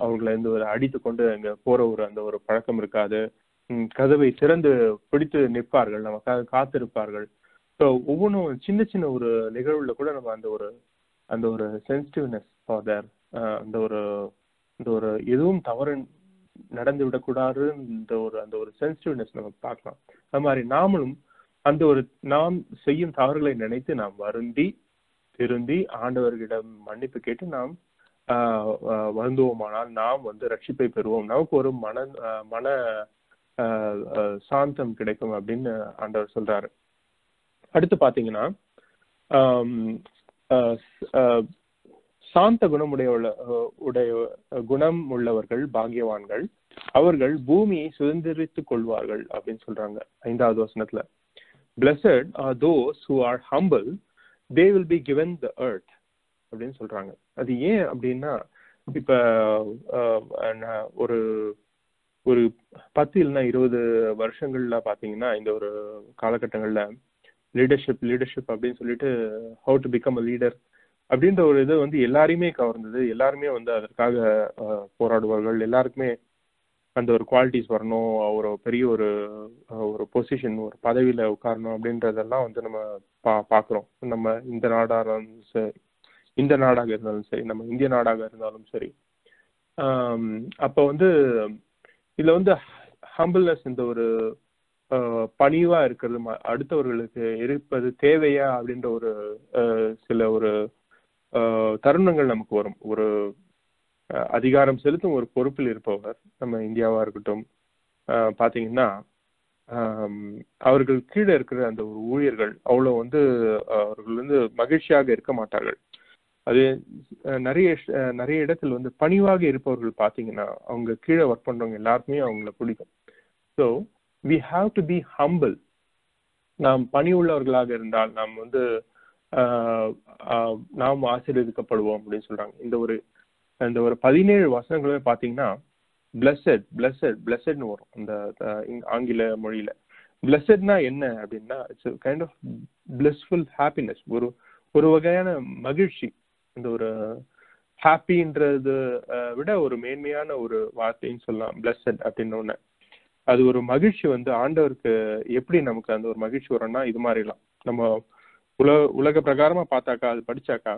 அவங்கள இருந்து இந்த ஒரு அடித்து கொண்டு அங்க போற ஒரு அந்த ஒரு பழக்கம் இருக்காது. கதவை திறந்து பிடித்து நிற்பார்கள் நமக்காக காத்திருப்பார்கள். ஸோ ஒவ்வொன்றும் சின்ன சின்ன ஒரு நிகழ்வுல கூட நம்ம அந்த ஒரு அந்த ஒரு சென்சிட்டிவ்னஸ் ஃபார் தேர் அந்த ஒரு இந்த ஒரு எதுவும் தவறு நடந்து விடக்கூடாது இந்த ஒரு அந்த ஒரு சென்சிட்டிவ்னஸ் நம்ம பார்க்கலாம். அது மாதிரி நாமளும் அந்த ஒரு நாம் செய்யும் தவறுகளை நினைத்து நாம் வருந்தி திருந்தி ஆண்டவர்களிடம் மன்னிப்பு கேட்டு நாம் வருந்துவோமானால் நாம் வந்து ரட்சிப்பை பெறுவோம். நமக்கு ஒரு மன மன சாந்தம் கிடைக்கும் அப்படின்னு ஆண்டவர் சொல்றாரு. அடுத்து பாத்தீங்கன்னா சாந்த குணமுடைய உடைய குணம் உள்ளவர்கள் பாக்கியவான்கள் அவர்கள் பூமியை சுதந்திரித்துக் கொள்வார்கள் அப்படின்னு சொல்றாங்க ஐந்தாவது வசனத்துல. Blessed are those who are humble they will be given the earth அப்படின்னு சொல்றாங்க. அது ஏன் அப்படின்னா இப்ப நான் ஒரு ஒரு பத்து இல்லைன்னா இருபது வருஷங்கள்ல பாத்தீங்கன்னா இந்த ஒரு காலகட்டங்கள்ல லீடர்ஷிப் லீடர்ஷிப் அப்படின்னு சொல்லிட்டு how to become a leader அப்படின்ற ஒரு இது வந்து எல்லாரையுமே கவர்ந்தது. எல்லாருமே வந்து அதற்காக போராடுவார்கள். எல்லாருக்குமே அந்த ஒரு குவாலிட்டிஸ் வரணும். ஒரு பெரிய ஒரு ஒரு பொசிஷன் ஒரு பதவியில் உட்காரணும் அப்படின்றதெல்லாம் வந்து நம்ம பா பார்க்குறோம் நம்ம இந்த நாடாக இருந்தாலும் சரி இந்த நாடாக இருந்தாலும் சரி நம்ம இந்திய நாடாக இருந்தாலும் சரி. அப்போ வந்து இதில் வந்து ஹம்பிள்னஸ் இந்த ஒரு பணிவாக இருக்கிறது ம- அடுத்தவர்களுக்கு இருப்பது தேவையா அப்படின்ற ஒரு சில ஒரு தருணங்கள் நமக்கு வரும். ஒரு அதிகாரம் செலுத்தும் ஒரு பொறுப்பில் இருப்பவர் நம்ம இந்தியாவா இருக்கட்டும் பார்த்தீங்கன்னா பாத்தீங்கன்னா அவர்கள் கீழே இருக்கிற அந்த ஒரு ஊழியர்கள் அவ்வளவு வந்து அவர்கள் வந்து மகிழ்ச்சியாக இருக்க மாட்டார்கள். அது நிறைய நிறைய இடத்தில் வந்து பணிவாக இருப்பவர்கள் பாத்தீங்கன்னா அவங்க கீழே ஒர்க் பண்றவங்க எல்லாருக்குமே அவங்கள பிடிக்கும். So we have to be humble நாம் பணி உள்ளவர்களாக இருந்தால் நாம் வந்து நாம் ஆசீர்வதிக்கப்படுவோம் அப்படின்னு சொல்றாங்க. இந்த ஒரு இந்த ஒரு பதினேழு வசனங்களுமே பாத்தீங்கன்னா பிளஸட் பிளஸட் பிளஸட்னு வரும். அந்த ஆங்கில மொழியில. பிளஸட்னா என்ன அப்படின்னா it's kind of blissful happiness ஒரு ஒரு வகையான மகிழ்ச்சி. இந்த ஒரு ஹாப்பின்றது விட ஒரு மேன்மையான ஒரு வார்த்தைன்னு சொல்லலாம். பிளஸட் அப்படின்னு ஒன்று அது ஒரு மகிழ்ச்சி வந்து ஆண்டவருக்கு எப்படி நமக்கு அந்த ஒரு மகிழ்ச்சி வரும்னா இது மாதிரிலாம். நம்ம உலக உலக பிரகாரமா பார்த்தாக்கா அது படிச்சாக்கா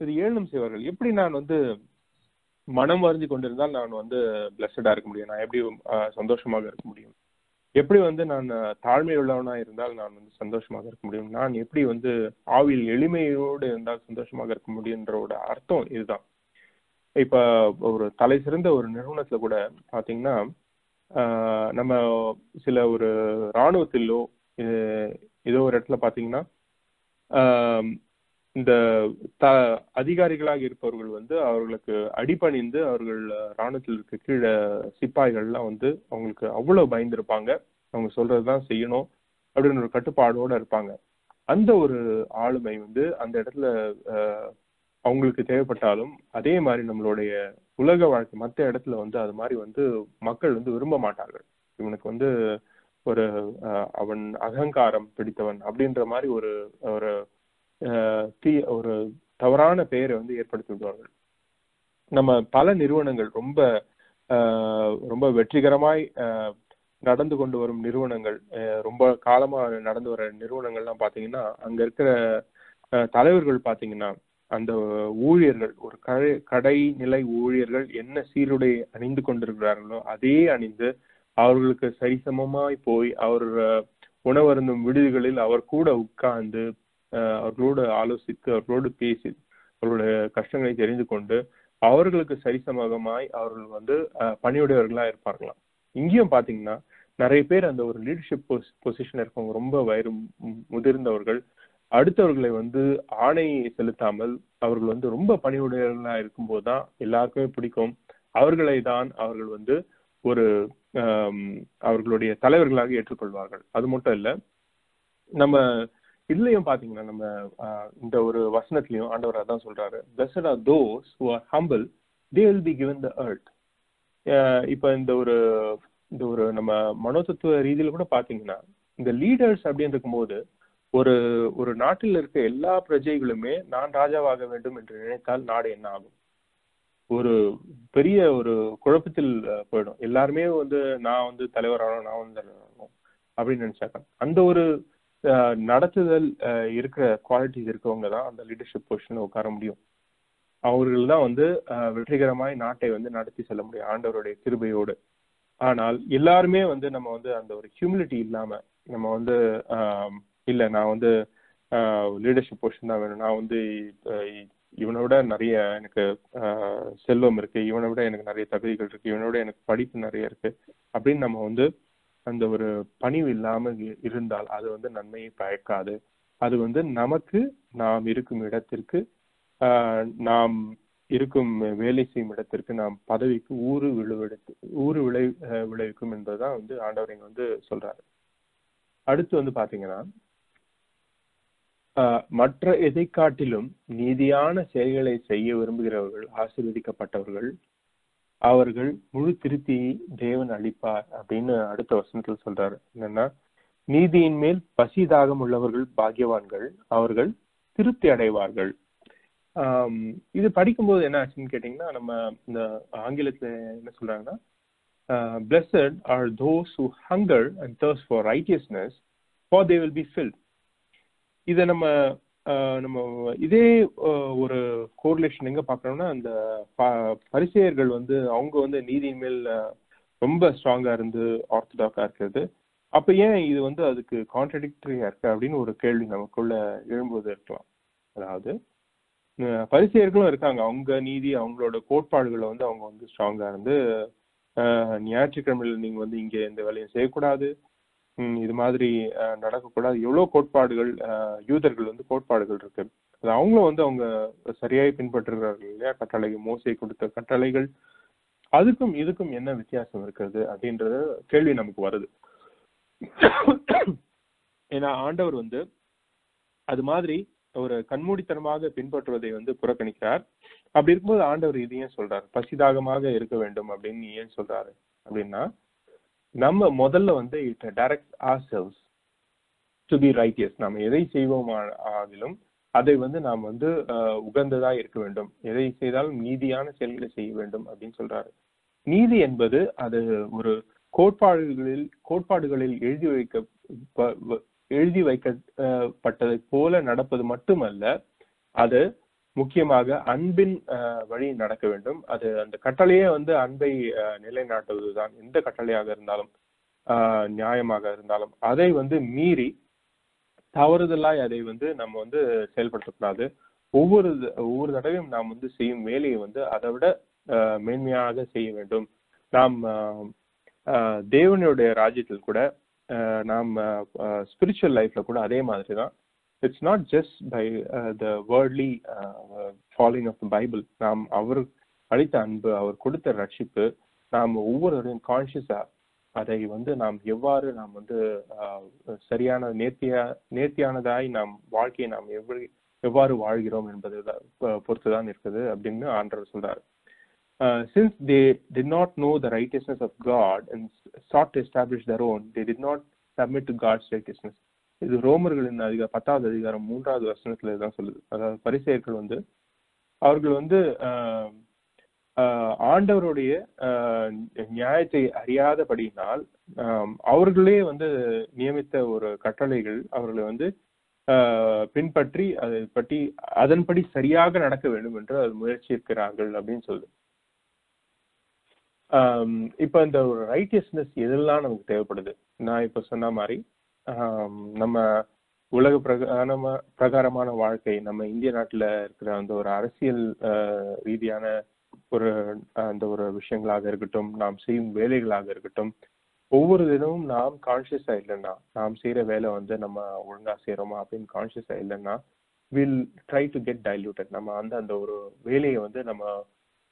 இது ஏழும் செய்வார்கள் எப்படி நான் வந்து மனம் வருந்தி கொண்டிருந்தால் நான் வந்து பிளஸடா இருக்க முடியும்? நான் எப்படி சந்தோஷமாக இருக்க முடியும்? எப்படி வந்து நான் தாழ்மை உள்ளவனா இருந்தால் நான் வந்து சந்தோஷமாக இருக்க முடியும்? நான் எப்படி வந்து ஆவில் எளிமையோடு இருந்தால் சந்தோஷமாக இருக்க முடியுன்றோட அர்த்தம் இதுதான். இப்ப ஒரு தலை சிறந்த ஒரு நிறுவனத்துல கூட பாத்தீங்கன்னா நம்ம சில ஒரு இராணுவத்திலோ ஏதோ ஒரு இடத்துல பாத்தீங்கன்னா இந்த த அதிகாரிகளாக இருப்பவர்கள் வந்து அவர்களுக்கு அடிபணிந்து அவர்கள் இராணுவத்தில் இருக்க கீழே சிப்பாய்கள்லாம் வந்து அவங்களுக்கு அவ்வளவு பயந்துருப்பாங்க. அவங்க சொல்றதுதான் செய்யணும் அப்படின்னு ஒரு கட்டுப்பாடோட இருப்பாங்க. அந்த ஒரு ஆளுமை வந்து அந்த இடத்துல அவங்களுக்கு தேவைப்பட்டாலும் அதே மாதிரி நம்மளுடைய உலக வாழ்க்கை மற்ற இடத்துல வந்து அது மாதிரி வந்து மக்கள் வந்து விரும்ப மாட்டார்கள். இவனுக்கு வந்து ஒரு அவன் அகங்காரம் பிடித்தவன் அப்படின்ற மாதிரி ஒரு ஒரு தீ ஒரு தவறான பெயரை வந்து ஏற்படுத்தி விடுவார்கள். நம்ம பல நிறுவனங்கள் ரொம்ப ரொம்ப வெற்றிகரமாய் நடந்து கொண்டு வரும் நிறுவனங்கள் ரொம்ப காலமா நடந்து வர நிறுவனங்கள்லாம் பார்த்தீங்கன்னா அங்க இருக்கிற தலைவர்கள் பார்த்தீங்கன்னா அந்த ஊழியர்கள் ஒரு கடை கடை நிலை ஊழியர்கள் என்ன சீருடை அணிந்து கொண்டிருக்கிறார்களோ அதே அணிந்து அவர்களுக்கு சரிசமமாய் போய் அவர் உணவருந்தும் விடுதிகளில் அவர் கூட உட்கார்ந்து அவர்களோடு ஆலோசித்து அவர்களோடு பேசி அவர்களுடைய கஷ்டங்களை தெரிந்து கொண்டு அவர்களுக்கு சரிசமமாய் அவர்கள் வந்து பணியுடையவர்களா இருப்பார்களாம். இங்கேயும் பாத்தீங்கன்னா நிறைய பேர் அந்த ஒரு லீடர்ஷிப் பொசிஷன் இருக்கவங்க ரொம்ப வயிறு முதிர்ந்தவர்கள். அடுத்தவர்களை வந்து ஆணை செலுத்தாமல் அவர்கள் வந்து ரொம்ப பணியுடையவர்களா இருக்கும்போது தான் எல்லாருக்குமே பிடிக்கும். அவர்களை தான் அவர்கள் வந்து ஒரு அவர்களுடைய தலைவர்களாக ஏற்றுக்கொள்வார்கள். அது மட்டும் இல்ல நம்ம இதுலயும் பாத்தீங்கன்னா நம்ம இந்த ஒரு வசனத்திலையும் ஆண்டவர் அதான் சொல்றாரு. Blessed are those who are humble they will be given the earth ah இப்ப இந்த ஒரு இந்த ஒரு நம்ம மனோதத்துவ ரீதியில கூட பாத்தீங்கன்னா இந்த லீடர்ஸ் அப்படின்னு இருக்கும்போது ஒரு ஒரு நாட்டில் இருக்க எல்லா பிரஜைகளுமே நான் ராஜாவாக வேண்டும் என்று நினைத்தால் நாடு என்ன ஆகும்? ஒரு பெரிய ஒரு குழப்பத்தில் போயிடும். எல்லாருமே வந்து நான் வந்து தலைவராகணும் நான் வந்து தலைவராகணும் அப்படின்னு நினைச்சாங்க அந்த ஒரு நடத்துதல் இருக்கிற குவாலிட்டிஸ் இருக்கவங்க தான் அந்த லீடர்ஷிப் பொசிஷன்ல உட்கார முடியும். அவர்கள் தான் வந்து வெற்றிகரமாய் நாட்டை வந்து நடத்தி செல்ல முடியும் ஆண்டவருடைய கிருபையோடு. ஆனால் எல்லாருமே வந்து நம்ம வந்து அந்த ஒரு ஹியூமிலிட்டி இல்லாம நம்ம வந்து இல்லை நான் வந்து லீடர்ஷிப் பொசிஷன் தான் வேணும். நான் வந்து இவனை விட நிறைய எனக்கு செல்வம் இருக்கு. இவனை விட எனக்கு நிறைய தகுதிகள் இருக்கு. இவனை விட எனக்கு படிப்பு நிறைய இருக்கு. அப்படின்னு நம்ம வந்து அந்த ஒரு பணிவு இல்லாம இருந்தால் அது வந்து நன்மையை பயக்காது. அது வந்து நமக்கு நாம் இருக்கும் இடத்திற்கு நாம் இருக்கும் வேலை செய்யும் இடத்திற்கு நாம் பதவிக்கு ஊறு விழுவெடுத்து ஊறு விளை விளைவிக்கும் என்பதுதான் வந்து ஆண்டவர் இங்க வந்து சொல்றாரு. அடுத்து வந்து பாத்தீங்கன்னா மற்ற எதை காட்டிலும் நீதியான செயல்களை செய்ய விரும்புகிறவர்கள் ஆசீர்வதிக்கப்பட்டவர்கள் அவர்கள் முழு திருப்தியை தேவன் அளிப்பார் அப்படின்னு அடுத்த வசனத்துல சொல்றாரு. என்னன்னா நீதியின் மேல் பசி தாகம் உள்ளவர்கள் பாக்கியவான்கள் அவர்கள் திருப்தி அடைவார்கள். இது படிக்கும்போது என்ன ஆச்சுன்னு கேட்டீங்கன்னா நம்ம இந்த ஆங்கிலத்துல என்ன சொல்றாங்கன்னா blessed are those who hunger and thirst for righteousness for they will be filled இதை நம்ம நம்ம இதே ஒரு கோரிலேஷன் எங்க பார்க்கறோம்னா அந்த ப- வந்து அவங்க வந்து நீதியின் மேல் ரொம்ப ஸ்ட்ராங்கா இருந்து ஆர்த்தடாக்கா இருக்கிறது. அப்ப ஏன் இது வந்து அதுக்கு கான்ட்ரடிக்டரியா இருக்கு அப்படின்னு ஒரு கேள்வி நமக்குள்ள எழும்போது இருக்கலாம். அதாவது பரிசெயர்களும் இருக்காங்க. அவங்க நீதி அவங்களோட கோட்பாடுகளை வந்து அவங்க வந்து ஸ்ட்ராங்கா இருந்து ஞாயிற்றுக்கிழமையில ஞாயிற்றுக்கிழமையில் நீங்க வந்து இங்க இந்த வேலையை செய்யக்கூடாது. இது மாதிரி நடக்கக்கூடாது. எவ்வளோ கோட்பாடுகள் யூதர்கள் வந்து கோட்பாடுகள் இருக்கு. அது அவங்களும் வந்து அவங்க சரியாய் பின்பற்றுகிறார்கள் இல்லையா? கட்டளை மோசை கொடுத்த கட்டளைகள். அதுக்கும் இதுக்கும் என்ன வித்தியாசம் இருக்கிறது அப்படின்றது கேள்வி நமக்கு வருது. ஏன்னா ஆண்டவர் வந்து அது மாதிரி ஒரு கண்மூடித்தனமாக பின்பற்றுவதை வந்து புறக்கணிக்கிறார். அப்படி இருக்கும்போது ஆண்டவர் இது ஏன் சொல்றாரு. பசிதாகமாக இருக்க வேண்டும் அப்படின்னு ஏன் சொல்றாரு? அப்படின்னா நம்ம முதல்ல வந்து it direct our selves to be righteous நம்ம எதை செய்வோம் ஆகிலும் அதை வந்து நாம் வந்து உகந்ததாக உகந்ததா இருக்க வேண்டும். எதை செய்தாலும் நீதியான செயல்களை செய்ய வேண்டும் அப்படின்னு சொல்றாரு. நீதி என்பது அது ஒரு கோட்பாடுகளில் கோட்பாடுகளில் எழுதி வைக்க வ- எழுதி வைக்கப்பட்டதை போல நடப்பது மட்டுமல்ல அது முக்கியமாக அன்பின் வழி நடக்க வேண்டும். அது அந்த கட்டளையே வந்து அன்பை நிலைநாட்டுவதுதான். எந்த கட்டளையாக இருந்தாலும் நியாயமாக இருந்தாலும் அதை வந்து மீறி தவறுதலாய் அதை வந்து நம்ம வந்து செயல்படுத்தக்கூடாது. ஒவ்வொரு த- ஒவ்வொரு தடவையும் நாம் வந்து செய்யும் வேலையை வந்து அதை விட மேன்மையாக செய்ய வேண்டும். நாம் தேவனுடைய ராஜ்யத்தில் கூட நாம் ஸ்பிரிச்சுவல் லைஃப்ல கூட அதே மாதிரி தான் it's not just by the worldly following of the Bible நாம் அவர் அளித்த அன்பு அவர் கொடுத்த ரட்சிப்பு நாம் ஒவ்வொருவரையும் கான்சியஸா அதை வந்து நாம் எவ்வாறு நாம் வந்து ஆஹ், சரியான நேர்த்தியா நேர்த்தியானதாய் நாம் வாழ்க்கையை நாம் எவ்வளவு எவ்வாறு வாழ்கிறோம் என்பது பொறுத்துதான் இருக்குது அப்படின்னு ஆண்டவர் சொல்றாரு sins they did not know the righteousness of God and sought to establish their own, they did not submit to God's righteousness. இது ரோமர்களின் அதிக பத்தாவது அதிகாரம் மூன்றாவது வசனத்துல தான் சொல்லுது. அதாவது பரிசெயர்கள் வந்து அவர்கள் வந்து ஆண்டவருடைய நியாயத்தை அறியாதபடியினால் அவர்களே வந்து நியமித்த ஒரு கட்டளைகள் அவர்களை வந்து பின்பற்றி அதை பற்றி அதன்படி சரியாக நடக்க வேண்டும் என்று அது முயற்சிக்கிறார்கள் அப்படின்னு சொல்லுது. இப்போ இப்ப இந்த ஒரு ரைட்டியஸ்னஸ் எதெல்லாம் நமக்கு தேவைப்படுது? நான் இப்ப சொன்ன மாதிரி நம்ம உலக பிரகாரமா பிரகாரமான வாழ்க்கை நம்ம இந்திய நாட்டில் இருக்கிற அந்த ஒரு அரசியல் ரீதியான ஒரு அந்த ஒரு விஷயங்களாக இருக்கட்டும் நாம் செய்யும் வேலைகளாக இருக்கட்டும் ஒவ்வொரு தினமும் நாம் கான்சியஸா இல்லைன்னா நாம் செய்யற வேலை வந்து நம்ம ஒழுங்கா செய்யறோமா அப்படின்னு கான்சியஸா இல்லைன்னா will try to get diluted நம்ம வந்து அந்த ஒரு வேலையை வந்து நம்ம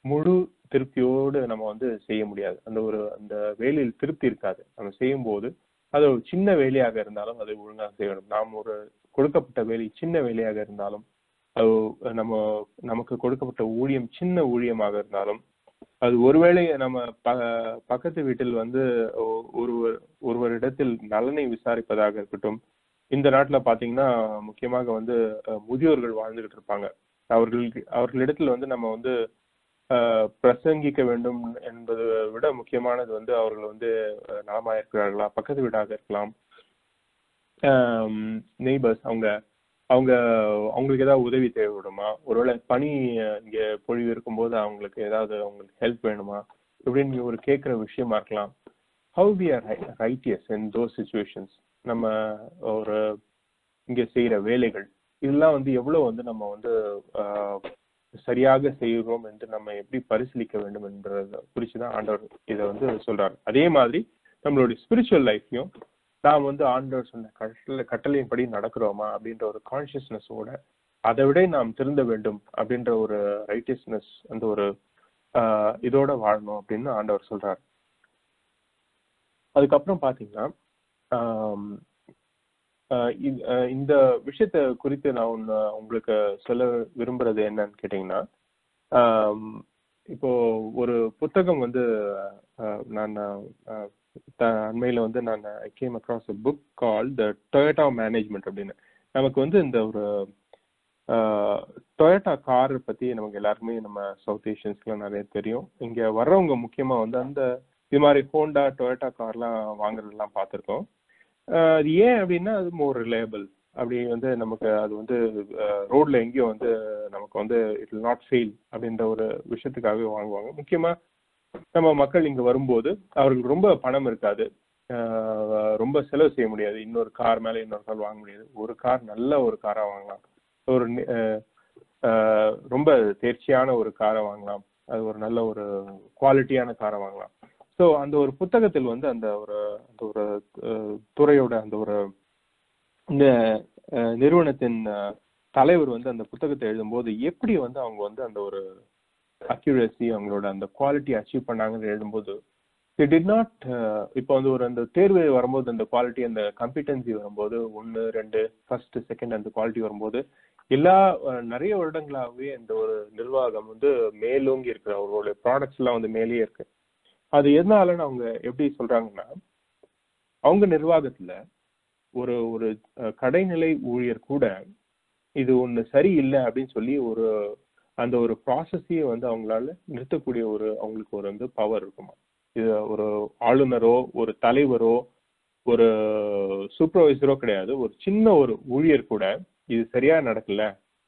முழு திருப்தியோடு நம்ம வந்து செய்ய முடியாது. அந்த ஒரு அந்த வேலையில் திருப்தி இருக்காது. நம்ம செய்யும் போது அது ஒரு சின்ன வேலையாக இருந்தாலும் அதை ஒழுங்காக செய்யணும். நாம் ஒரு கொடுக்கப்பட்ட வேலை சின்ன வேலையாக இருந்தாலும் அது நம்ம நமக்கு கொடுக்கப்பட்ட ஊழியம் சின்ன ஊழியமாக இருந்தாலும் அது ஒருவேளை நம்ம ப பக்கத்து வீட்டில் வந்து ஒருவர் ஒருவரிடத்தில் நலனை விசாரிப்பதாக இருக்கட்டும். இந்த நாட்டில் பார்த்தீங்கன்னா முக்கியமாக வந்து முதியோர்கள் வாழ்ந்துகிட்டு இருப்பாங்க. அவர்களுக்கு அவர்களிடத்தில் வந்து நம்ம வந்து பிரசங்கிக்க வேண்டும் என்பதை விட முக்கியமானது வந்து அவர்கள் வந்து நலமாக நலமா இருக்கிறார்களா? பக்கத்து வீடாக இருக்கலாம். நெய்பர்ஸ் அவங்க அவங்க அவங்களுக்கு ஏதாவது உதவி தேவைப்படுமா? ஒருவேளை பனி இங்கே பொழிவு இருக்கும்போது அவங்களுக்கு ஏதாவது அவங்களுக்கு ஹெல்ப் வேணுமா? இப்படின்னு ஒரு கேட்குற விஷயமா இருக்கலாம். How we are righteous in those situations நம்ம ஒரு இங்கே செய்கிற வேலைகள். இதெல்லாம் வந்து எவ்வளோ வந்து நம்ம வந்து சரியாக செய்கிறோம் என்று நம்ம எப்படி பரிசீலிக்க வேண்டும் என்றத குறித்து தான் ஆண்டவர் இதை வந்து சொல்றாரு. அதே மாதிரி நம்மளுடைய ஸ்பிரிச்சுவல் லைஃப்லயும் நாம் வந்து ஆண்டவர் சொன்ன கட்டளை கட்டளையின்படி நடக்கிறோமா அப்படின்ற ஒரு கான்சியஸ்னஸோட அதை விட நாம் திருந்த வேண்டும் அப்படின்ற ஒரு ரைட்டியஸ்னஸ் அந்த ஒரு இதோட வாழணும் அப்படின்னு ஆண்டவர் சொல்றாரு. அதுக்கப்புறம் பாத்தீங்கன்னா இந்த- இந்த விஷயத்த குறித்து நான் ஒன்று உங்களுக்கு சொல்ல விரும்புறது என்னன்னு கேட்டிங்கன்னா இப்போ ஒரு புத்தகம் வந்து நான் அண்மையில் த- வந்து நான் I came across a book call the Toyota management அப்படின்னு. நமக்கு வந்து இந்த ஒரு டொயோட்டா கார் பற்றி நமக்கு எல்லாருக்குமே நம்ம சவுத் ஏஷியன்ஸ்க்குலாம் நிறைய தெரியும். இங்கே வர்றவங்க முக்கியமாக வந்து அந்த இது மாதிரி ஹோண்டா டொயோட்டா கார்லாம் வாங்குறதெல்லாம் பார்த்துருக்கோம். அது ஏன் அப்படின்னா அது மோர் ரிலையபிள் அப்படி வந்து நமக்கு அது வந்து ரோட்ல எங்கேயும் வந்து நமக்கு வந்து இட் இல் நாட் ஃபெயில் அப்படின்ற ஒரு விஷயத்துக்காகவே வாங்குவாங்க. முக்கியமா நம்ம மக்கள் இங்க வரும்போது அவர்களுக்கு ரொம்ப பணம் இருக்காது. ரொம்ப செலவு செய்ய முடியாது. இன்னொரு கார் மேல இன்னொரு கார் வாங்க முடியாது. ஒரு கார் நல்ல ஒரு காரா வாங்கலாம். ஒரு ரொம்ப தேர்ச்சியான ஒரு காரை வாங்கலாம். அது ஒரு நல்ல ஒரு குவாலிட்டியான காரை வாங்கலாம். ஸோ அந்த ஒரு புத்தகத்தில் வந்து அந்த ஒரு அந்த ஒரு துறையோட அந்த ஒரு இந்த நிறுவனத்தின் தலைவர் வந்து அந்த புத்தகத்தை எழுதும்போது எப்படி வந்து அவங்க வந்து அந்த ஒரு அக்யூரசி அவங்களோட அந்த குவாலிட்டி அச்சீவ் பண்ணாங்கன்னு எழுதும்போது தி டிட் நாட் இப்போ வந்து ஒரு அந்த தேர்வு வரும்போது அந்த குவாலிட்டி அந்த கம்பிட்டன்சி வரும்போது ஒன்று ரெண்டு ஃபர்ஸ்ட் செகண்ட் அந்த குவாலிட்டி வரும்போது எல்லா நிறைய வருடங்களாகவே இந்த ஒரு நிர்வாகம் வந்து மேலோங்கி இருக்கிற அவர்களுடைய ப்ராடக்ட்ஸ் எல்லாம் வந்து மேலேயே இருக்கு. அது எதனாலன்னு அவங்க எப்படி சொல்றாங்கன்னா அவங்க நிர்வாகத்துல ஒரு ஒரு கடைநிலை ஊழியர் கூட இது ஒண்ணு சரியில்லை அப்படின்னு சொல்லி ஒரு அந்த ஒரு ப்ராசஸையே வந்து அவங்களால நிறுத்தக்கூடிய ஒரு அவங்களுக்கு ஒரு வந்து பவர் இருக்குமா? இது ஒரு ஆளுநரோ ஒரு தலைவரோ ஒரு சூப்பர்வைசரோ கிடையாது. ஒரு சின்ன ஒரு ஊழியர் கூட இது சரியா நடக்கல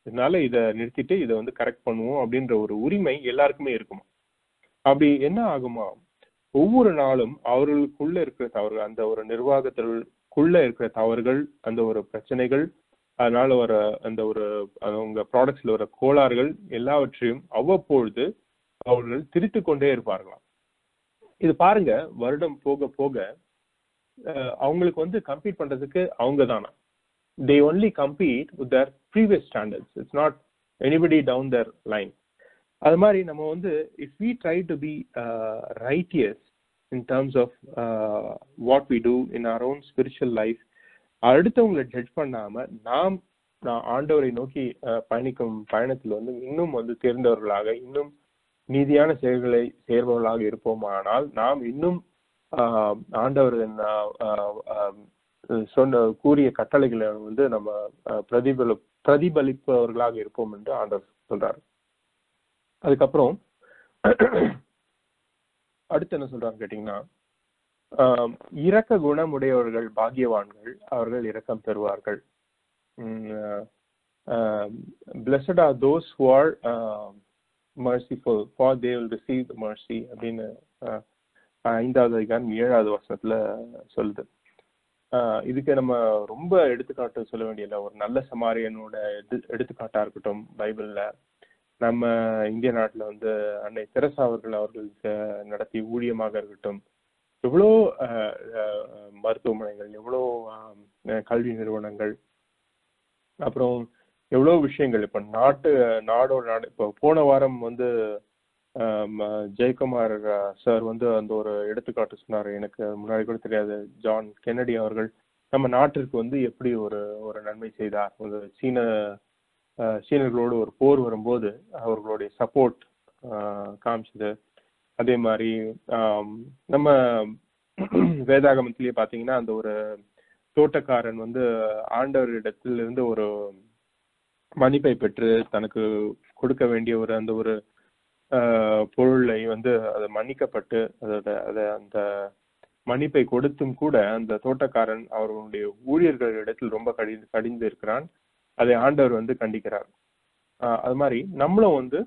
இதனால இதை நிறுத்திட்டு இதை வந்து கரெக்ட் பண்ணுவோம் அப்படின்ற ஒரு உரிமை எல்லாருக்குமே இருக்குமா? அப்படி என்ன ஆகுமா? ஒவ்வொரு நாளும் அவர்களுக்குள்ள இருக்கிற தவறுகள் அந்த ஒரு நிர்வாகத்திற்குள்ள இருக்கிற தவறுகள் அந்த ஒரு பிரச்சனைகள் அதனால வர அந்த ஒரு அவங்க ப்ராடக்ட்ஸ்ல வர கோளாறுகள் எல்லாவற்றையும் அவ்வப்பொழுது அவர்கள் திரித்து கொண்டே இருப்பார்களாம். இது பாருங்க வருடம் போக போக அவங்களுக்கு வந்து கம்பீட் பண்றதுக்கு அவங்க தானா? They only compete with their previous standards it's not anybody down their line அது மாதிரி நம்ம வந்து if we try to be righteous in terms of what we do in our own spiritual life அடுத்தவங்களை judge பண்ணாம நாம் நான் ஆண்டவரை நோக்கி uh, பயணிக்கும் பயணத்தில் வந்து இன்னும் வந்து தேர்ந்தவர்களாக இன்னும் நீதியான செயல்களை செய்பவர்களாக இருப்போமானால் நாம் இன்னும் uh, ஆண்டவர் uh, um, சொன்ன கூறிய கட்டளைகளை வந்து நம்ம பிரதிபலி பிரதிபலிப்பவர்களாக இருப்போம் என்று ஆண்டவர் சொல்றாரு. அதுக்கப்புறம் அடுத்து என்ன சொல்றாங்க கேட்டீங்கன்னா இரக்க குணமுடையவர்கள் பாக்கியவான்கள் அவர்கள் இரக்கம் பெறுவார்கள். Blessed are those who are merciful for they will receive mercy அப்படின்னு ஐந்தாவது அதிகாரம் ஏழாவது வருஷத்துல சொல்லுது. இதுக்கு நம்ம ரொம்ப எடுத்துக்காட்டு சொல்ல வேண்டியதில்லை. ஒரு நல்ல சமாரியனோட எடு எடுத்துக்காட்டா இருக்கட்டும் பைபிள்ல. நம்ம இந்திய நாட்டில் வந்து அன்னை தெரசா அவர்கள் அவர்கள் நடத்தி நடத்திய ஊழியமாக இருக்கட்டும் எவ்வளோ மருத்துவமனைகள் எவ்வளோ கல்வி நிறுவனங்கள் அப்புறம் எவ்வளோ விஷயங்கள் இப்போ நாட்டு நாடோட நாடு இப்போ போன வாரம் வந்து ஜெயக்குமார் சார் வந்து அந்த ஒரு எடுத்துக்காட்டு சொன்னார். எனக்கு முன்னாடி கூட தெரியாது. ஜான் கென்னடி அவர்கள் நம்ம நாட்டிற்கு வந்து எப்படி ஒரு ஒரு நன்மை செய்தார்? ஒரு சீன சீனர்களோடு ஒரு போர் வரும்போது அவர்களுடைய சப்போர்ட் காமிச்சது. அதே மாதிரி நம்ம வேதாகமத்திலேயே பார்த்தீங்கன்னா அந்த ஒரு தோட்டக்காரன் வந்து ஆண்டவரிடத்திலிருந்து ஒரு மன்னிப்பை பெற்று தனக்கு கொடுக்க வேண்டிய ஒரு அந்த ஒரு பொருளை வந்து அது மன்னிக்கப்பட்டு அதோட அதை அந்த மன்னிப்பை கொடுத்தும் கூட அந்த தோட்டக்காரன் அவர்களுடைய ஊழியர்களிடத்தில் ரொம்ப கடி கடிந்து இருக்கிறான். அதை ஆண்டவர் வந்து கண்டிக்கிறார். அது மாதிரி நம்மளும் வந்து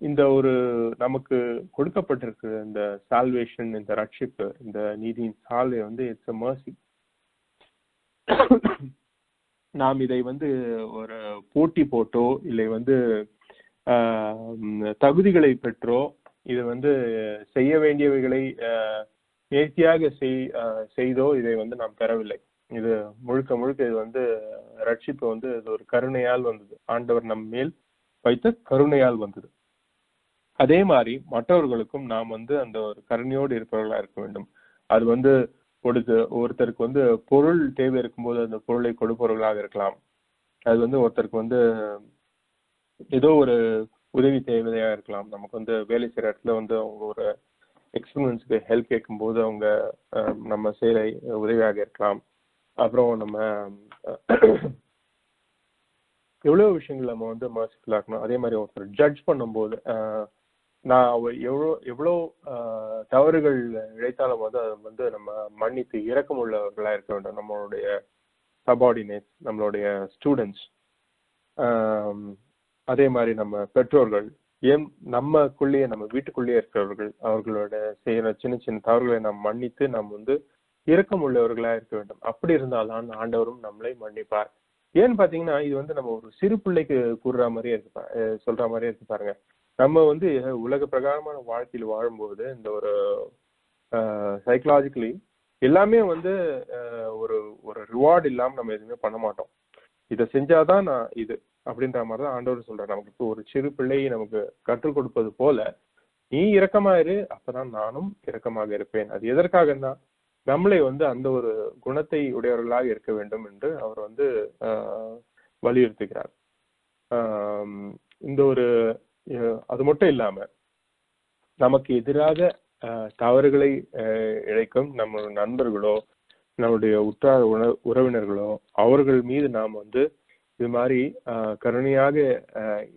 இந்த ஒரு நமக்கு கொடுக்கப்பட்டிருக்கிற இந்த சால்வேஷன் இந்த ரட்சிப்பு இந்த நீதியின் சால்வை வந்து இட்ஸ் அ மர்சி நாம் இதை வந்து ஒரு போட்டி போட்டோ இல்லை வந்து தகுதிகளை பெற்றோ இது வந்து செய்ய வேண்டியவைகளை நேர்த்தியாக செய் செய்தோ இதை வந்து நாம் பெறவில்லை. இது முழுக்க முழுக்க இது வந்து ரட்சிப்பு வந்து இது ஒரு கருணையால் வந்தது. ஆண்டவர் நம் மேல் வைத்த கருணையால் வந்தது. அதே மாதிரி மற்றவர்களுக்கும் நாம் வந்து அந்த ஒரு கருணையோடு இருப்பவர்களா இருக்க வேண்டும். அது வந்து கொடுத்து ஒருத்தருக்கு வந்து பொருள் தேவை இருக்கும்போது அந்த பொருளை கொடுப்பவர்களாக இருக்கலாம். அது வந்து ஒருத்தருக்கு வந்து ஏதோ ஒரு உதவி தேவையா இருக்கலாம். நமக்கு வந்து வேலை செய்யற இடத்துல வந்து அவங்க ஒரு எக்ஸ்பீரியன்ஸ்க்கு ஹெல்ப் கேட்கும்போது அவங்க நம்ம செய்யற உதவியாக இருக்கலாம். அப்புறம் நம்ம எவ்வளோ விஷயங்கள் நம்ம வந்து மர்சிஃபுல்லா இருக்கணும்? அதே மாதிரி ஒருத்தர் ஜட்ஜ் பண்ணும்போது நான் அவ- எவ்வளோ எவ்வளோ தவறுகள் இழைத்தாலும் வந்து அதை வந்து நம்ம மன்னித்து இறக்கமுள்ளவர்களாக இருக்க வேண்டும். நம்மளுடைய சபார்டினேட்ஸ் நம்மளுடைய ஸ்டூடெண்ட்ஸ் அதே மாதிரி நம்ம பெற்றோர்கள் ஏன் நம்மக்குள்ளேயே நம்ம வீட்டுக்குள்ளேயே இருக்கிறவர்கள் அவர்களோட செய்கிற சின்ன சின்ன தவறுகளை நாம் மன்னித்து நாம் வந்து இரக்கம் உள்ளவர்களா இருக்க வேண்டும். அப்படி இருந்தால்தான் ஆண்டவரும் நம்மளை மன்னிப்பார். ஏன்னு பாத்தீங்கன்னா இது வந்து நம்ம ஒரு சிறு பிள்ளைக்கு கூறுற மாதிரியே இருக்கு சொல்ற மாதிரியே இருக்கு பாருங்க. நம்ம வந்து உலக பிரகாரமான வாழ்க்கையில் வாழும்போது இந்த ஒரு சைக்கலாஜிக்கலி எல்லாமே வந்து ஒரு ஒரு ரிவார்டு இல்லாமல் நம்ம எதுவுமே பண்ண மாட்டோம். இதை செஞ்சாதான் நான் இது அப்படின்ற மாதிரி தான் ஆண்டவர் சொல்றார். நமக்கு ஒரு சிறு பிள்ளையை நமக்கு கற்றுக் கொடுப்பது போல நீ இரக்கமாயிரு அப்பதான் நானும் இரக்கமாக இருப்பேன். அது எதற்காகன்னா நம்மளை வந்து அந்த ஒரு குணத்தை உடையவர்களாக இருக்க வேண்டும் என்று அவர் வந்து வலியுறுத்துகிறார். இந்த ஒரு அது மட்டும் இல்லாம நமக்கு எதிராக தவறுகளை இழைக்கும் நம்ம நண்பர்களோ நம்முடைய உற்றார் உறவினர்களோ அவர்கள் மீது நாம் வந்து இது மாதிரி கருணையாக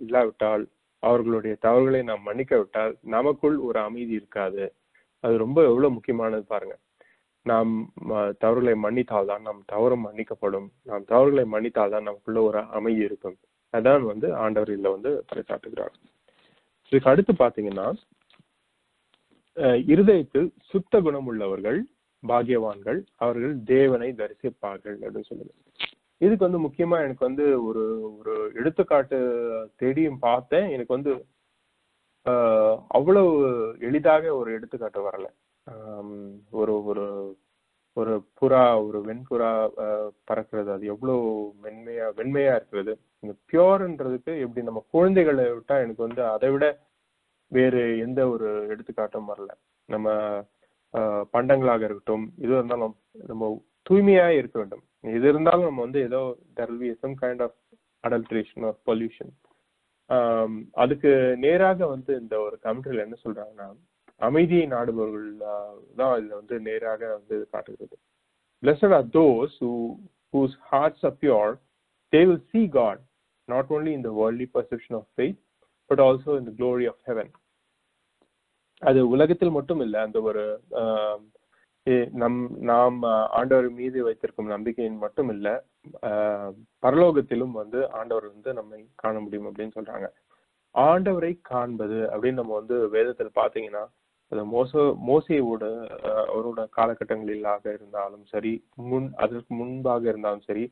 இல்லாவிட்டால் அவர்களுடைய தவறுகளை நாம் மன்னிக்க விட்டால் நமக்குள் ஒரு அமைதி இருக்காது. அது ரொம்ப எவ்வளவு முக்கியமானது பாருங்க. நாம் தவறுகளை மன்னித்தால் தான் நம் தவறும் மன்னிக்கப்படும். நாம் தவறுகளை மன்னித்தால் தான் நமக்குள்ள ஒரு அமைதி இருக்கும். அதான் வந்து ஆண்டவர் இதுல வந்து பறைசாட்டுகிறார் இதுக்கு அடுத்து பாத்தீங்கன்னா இருதயத்தில் சுத்த குணம் உள்ளவர்கள் பாகியவான்கள் அவர்கள் தேவனை தரிசிப்பார்கள் அப்படின்னு சொல்லுது. இதுக்கு வந்து முக்கியமா எனக்கு வந்து ஒரு ஒரு எடுத்துக்காட்டு தேடியும் பார்த்தேன். எனக்கு வந்து அவ்வளவு எளிதாக ஒரு எடுத்துக்காட்டு வரல. ஒரு ஒரு ஒரு புறா ஒரு வெண்புறா பறக்கிறது. அது எவ்வளவு மென்மையா வெண்மையா இருக்கிறது. இந்த பியோர்ன்றதுக்கு எப்படி நம்ம குழந்தைகளை விட்டா எனக்கு வந்து அதை விட வேறு எந்த ஒரு எடுத்துக்காட்டும் வரல. நம்ம பண்டங்களாக இருக்கட்டும் இது இருந்தாலும் நம்ம தூய்மையா இருக்க வேண்டும். இது இருந்தாலும் நம்ம வந்து ஏதோ there be some kind of adulteration of pollution அதுக்கு நேராக வந்து இந்த ஒரு கமெண்ட்ரியில் என்ன சொல்றாங்கன்னா அமைதியை நாடுபவர்கள் தான் இதுல வந்து நேராக வந்து காட்டுகிறது. Blessed are those who whose hearts are pure, they will see God, not only in the worldly perception of faith, but also in the glory of heaven. அது உலகத்தில் மட்டும் இல்லை அந்த ஒரு நம் நாம் ஆண்டவர் மீது வைத்திருக்கும் நம்பிக்கையின் மட்டும் இல்லை பரலோகத்திலும் வந்து ஆண்டவர் வந்து நம்மை காண முடியும் அப்படின்னு சொல்றாங்க. ஆண்டவரை காண்பது அப்படின்னு நம்ம வந்து வேதத்தில் பார்த்தீங்கன்னா அது மோசோ மோசையோட அவரோட காலகட்டங்களிலாக இருந்தாலும் சரி முன் அதற்கு முன்பாக இருந்தாலும் சரி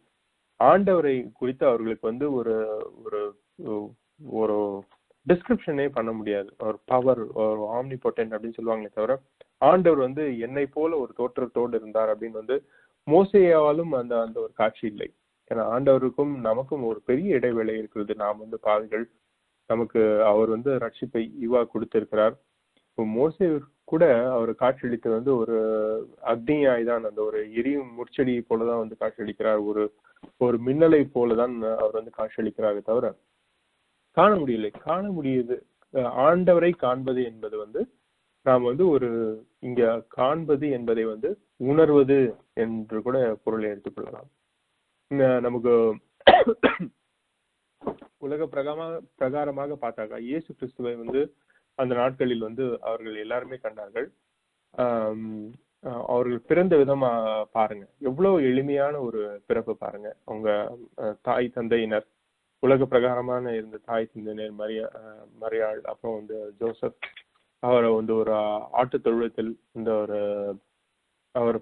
ஆண்டவரை குறித்து அவர்களுக்கு வந்து ஒரு ஒரு ஒரு டிஸ்கிரிப்ஷனே பண்ண முடியாது. ஒரு பவர் ஒரு ஆம்னி பொட்டன்ட் அப்படின்னு சொல்லுவாங்களே தவிர ஆண்டவர் வந்து என்னை போல ஒரு தோற்றத்தோடு இருந்தார் அப்படின்னு வந்து மோசையாலும் அந்த அந்த ஒரு காட்சி இல்லை. ஏன்னா ஆண்டவருக்கும் நமக்கும் ஒரு பெரிய இடைவேளை இருக்கிறது. நாம் வந்து பாதைகள் நமக்கு அவர் வந்து ரட்சிப்பை இவா கொடுத்திருக்கிறார். இப்போ மோசே கூட அவர் காட்சியளித்தது வந்து ஒரு அக்னியாய் தான் அந்த ஒரு எரியும் முற்செடி போலதான் வந்து காட்சியளிக்கிறார். ஒரு ஒரு மின்னலை போலதான் அவர் வந்து காட்சியளிக்கிறாரே தவிர காண முடியலை. காண முடியுது. ஆண்டவரை காண்பது என்பது வந்து நாம் வந்து ஒரு இங்க காண்பது என்பதை வந்து உணர்வது என்று கூட பொருளை எடுத்துக்கொள்ளலாம் இந்த நமக்கு உலக பிரகாரமாக பிரகாரமாக பார்த்தாக்கா இயேசு கிறிஸ்துவை வந்து அந்த நாட்களில் வந்து அவர்கள் எல்லாருமே கண்டார்கள். அவர்கள் பிறந்த விதமா பாருங்க. எவ்வளவு எளிமையான ஒரு பிறப்பு பாருங்க. அவங்க தாய் தந்தையினர் உலக பிரகாரமான இருந்த தாய் தந்தையினர் மரியா மரியாள் அப்புறம் வந்து ஜோசப் அவரை வந்து ஒரு ஆட்டு தொழுவத்தில் இந்த ஒரு அவர்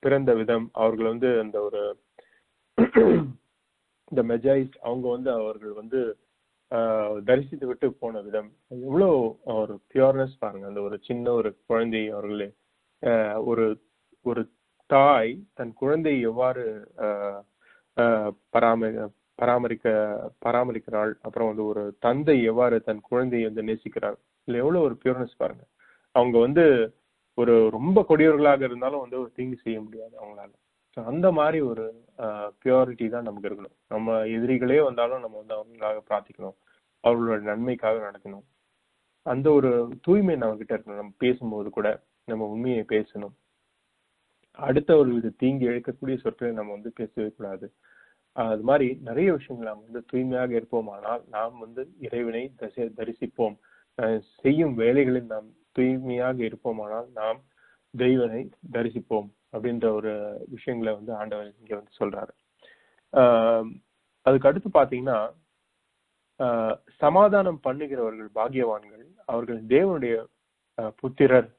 பிறந்த விதம் அவர்கள் வந்து அந்த ஒரு இந்த மெஜாய்ஸ் அவங்க வந்து அவர்கள் வந்து தரிசித்து விட்டு போன விதம் எவ்வளோ ஒரு பியூர்னஸ் பாருங்க. அந்த ஒரு சின்ன ஒரு குழந்தை அவர்களே ஒரு ஒரு தாய் தன் குழந்தையை எவ்வாறு பராம பராமரிக்க பராமரிக்கிறாள் அப்புறம் வந்து ஒரு தந்தை எவ்வாறு தன் குழந்தையை வந்து நேசிக்கிறாள் இல்லை எவ்வளோ ஒரு பியூர்னஸ் பாருங்க. அவங்க வந்து ஒரு ரொம்ப கொடியவர்களாக இருந்தாலும் வந்து ஒரு தீங்கு செய்ய முடியாது அவங்களால. ஸோ அந்த மாதிரி ஒரு பியூரிட்டி தான் நமக்கு இருக்கணும். நம்ம எதிரிகளே வந்தாலும் நம்ம வந்து அவங்களுக்காக பிரார்த்திக்கணும். அவர்களோட நன்மைக்காக நடக்கணும். அந்த ஒரு தூய்மை நம்ம கிட்ட இருக்கணும். நம்ம பேசும்போது கூட நம்ம உண்மையை பேசணும். அடுத்த ஒரு வித தீங்கி இழைக்கக்கூடிய சொற்களை நம்ம வந்து பேசவே கூடாது. அது மாதிரி நிறைய விஷயங்கள் நாம் வந்து தூய்மையாக இருப்போமானால் நாம் வந்து இறைவனை தசை தரிசிப்போம். செய்யும் வேலைகளில் நாம் தூய்மையாக இருப்போமானால் நாம் தெய்வனை தரிசிப்போம் அப்படின்ற ஒரு விஷயங்களை வந்து ஆண்டவர் இங்க வந்து சொல்றாரு. ஆஹ் அதுக்கு அடுத்து பாத்தீங்கன்னா சமாதானம் பண்ணுகிறவர்கள் பாகியவான்கள் அவர்கள் தேவனுடைய புத்திரர்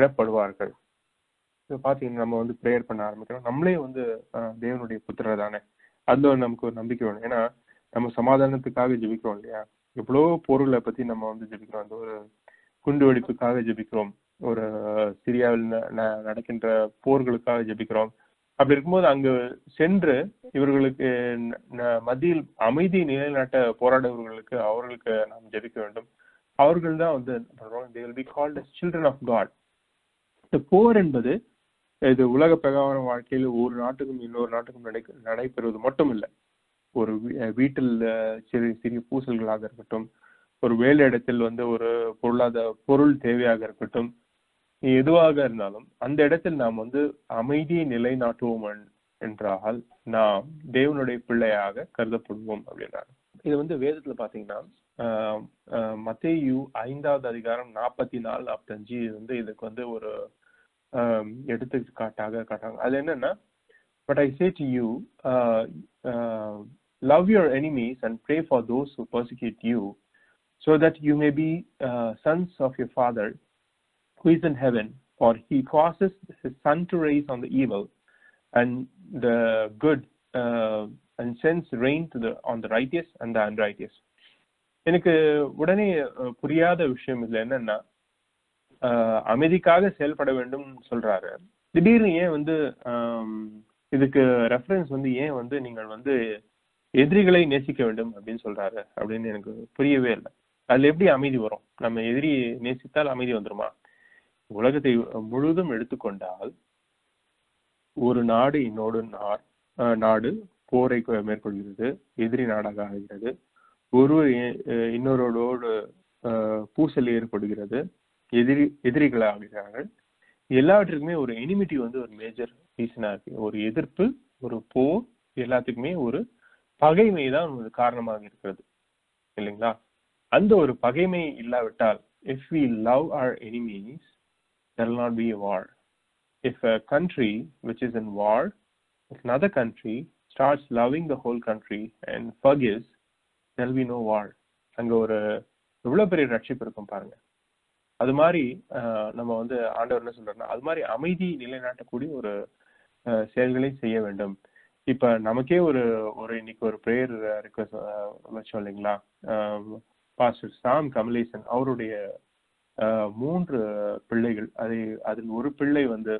எனப்படுவார்கள். இப்போ பார்த்தீங்கன்னா நம்ம வந்து ப்ரேயர் பண்ண ஆரம்பிக்கிறோம். நம்மளே வந்து தேவனுடைய புத்திரர் தானே. அதுல ஒரு நமக்கு ஒரு நம்பிக்கை வேணும். ஏன்னா நம்ம சமாதானத்துக்காக ஜெபிக்கிறோம் இல்லையா? எவ்வளோ பொருளை பத்தி நம்ம வந்து ஜெபிக்கிறோம். அந்த ஒரு குண்டு வெடிப்புக்காக ஜெபிக்கிறோம். ஒரு சிரியாவில் ந- ந- நடக்கின்ற போர்களுக்காக ஜெபிக்கிறோம். அப்படி இருக்கும்போது அங்கு சென்று இவர்களுக்கு மத்தியில் அமைதி நிலைநாட்ட போராடுபவர்களுக்கு அவர்களுக்கு நாம் ஜெபிக்க வேண்டும். அவர்கள் தான் வந்து என்ன பண்றோம் they will இந்த போர் என்பது இது உலக பிரகார வாழ்க்கையில் ஒரு நாட்டுக்கும் இன்னொரு நாட்டுக்கும் நடை நடைபெறுவது மட்டும் இல்லை ஒரு வீட்டில் சிறு சிறிய பூசல்களாக இருக்கட்டும் ஒரு வேலை இடத்தில் வந்து ஒரு பொருளாதார பொருள் தேவையாக இருக்கட்டும் எதுவாக இருந்தாலும் அந்த இடத்தில் நாம் வந்து அமைதியை நிலைநாட்டுவோம் என்றால் நாம் தேவனுடைய பிள்ளையாக கருதப்படுவோம் அப்படின்றாங்க இது வந்து வேதத்துல பாத்தீங்கன்னா மத்தேயு ஐந்தாவது அதிகாரம் நாற்பத்தி நாலு நாற்பத்தஞ்சு வந்து இதுக்கு வந்து ஒரு எடுத்துக்காட்டாக காட்டுறாங்க. அது என்னன்னா but I say to you love your enemies and pray for those who persecute you so that you may be sons of your father who is in heaven for he causes his sun to rise on the evil and the good uh, and sends rain to the on the righteous and the unrighteous. எனக்கு உடனே புரியாத விஷயம் இல்லை என்னன்னா அமைதிக்காக செயல்பட வேண்டும் சொல்றாரு. திடீர்னு ஏன் வந்து இதுக்கு ரெஃபரன்ஸ் வந்து ஏன் வந்து நீங்கள் வந்து எதிரிகளை நேசிக்க வேண்டும் அப்படின்னு சொல்றாரு அப்படின்னு எனக்கு புரியவே இல்லை. அதுல எப்படி அமைதி வரும்? நம்ம எதிரி நேசித்தால் அமைதி வந்துருமா? உலகத்தை முழுதும் எடுத்துக்கொண்டால் ஒரு நாடு இன்னொரு நாடு போரை மேற்கொள்கிறது எதிரி நாடாக ஆகிறது. ஒருவர் இ- இன்னொருவரோடு பூசல் ஏற்படுகிறது எதிரி எதிரிகள் ஆகிறார்கள். எல்லாவற்றுக்குமே ஒரு எனிமிட்டி வந்து ஒரு மேஜர் ரீசனா இருக்கு. ஒரு எதிர்ப்பு ஒரு போர் எல்லாத்துக்குமே ஒரு பகைமை தான் ஒரு காரணமாக இருக்கிறது. இல்லைங்களா? அந்த ஒரு பகைமை இல்லாவிட்டால் if we love our enemies there will not be a war. If a country which is in war if another country starts loving the whole country and forgives there will be no war. அங்க ஒரு எவ்வளவு பெரிய ரட்சிப்பு இருக்கும் பாருங்க. அது மாதிரி நம்ம வந்து ஆண்டவர் என்ன சொல்றாருன்னா அது மாதிரி அமைதி நிலைநாட்டக்கூடிய ஒரு செயல்களை செய்ய வேண்டும். இப்ப நமக்கே ஒரு ஒரு இன்னைக்கு ஒரு ப்ரேயர் ரிக்வஸ்ட் வச்சோம் இல்லைங்களா? பாஸ்டர் சாம் கமலேசன் அவருடைய மூன்று பிள்ளைகள். அதை அதில் ஒரு பிள்ளை வந்து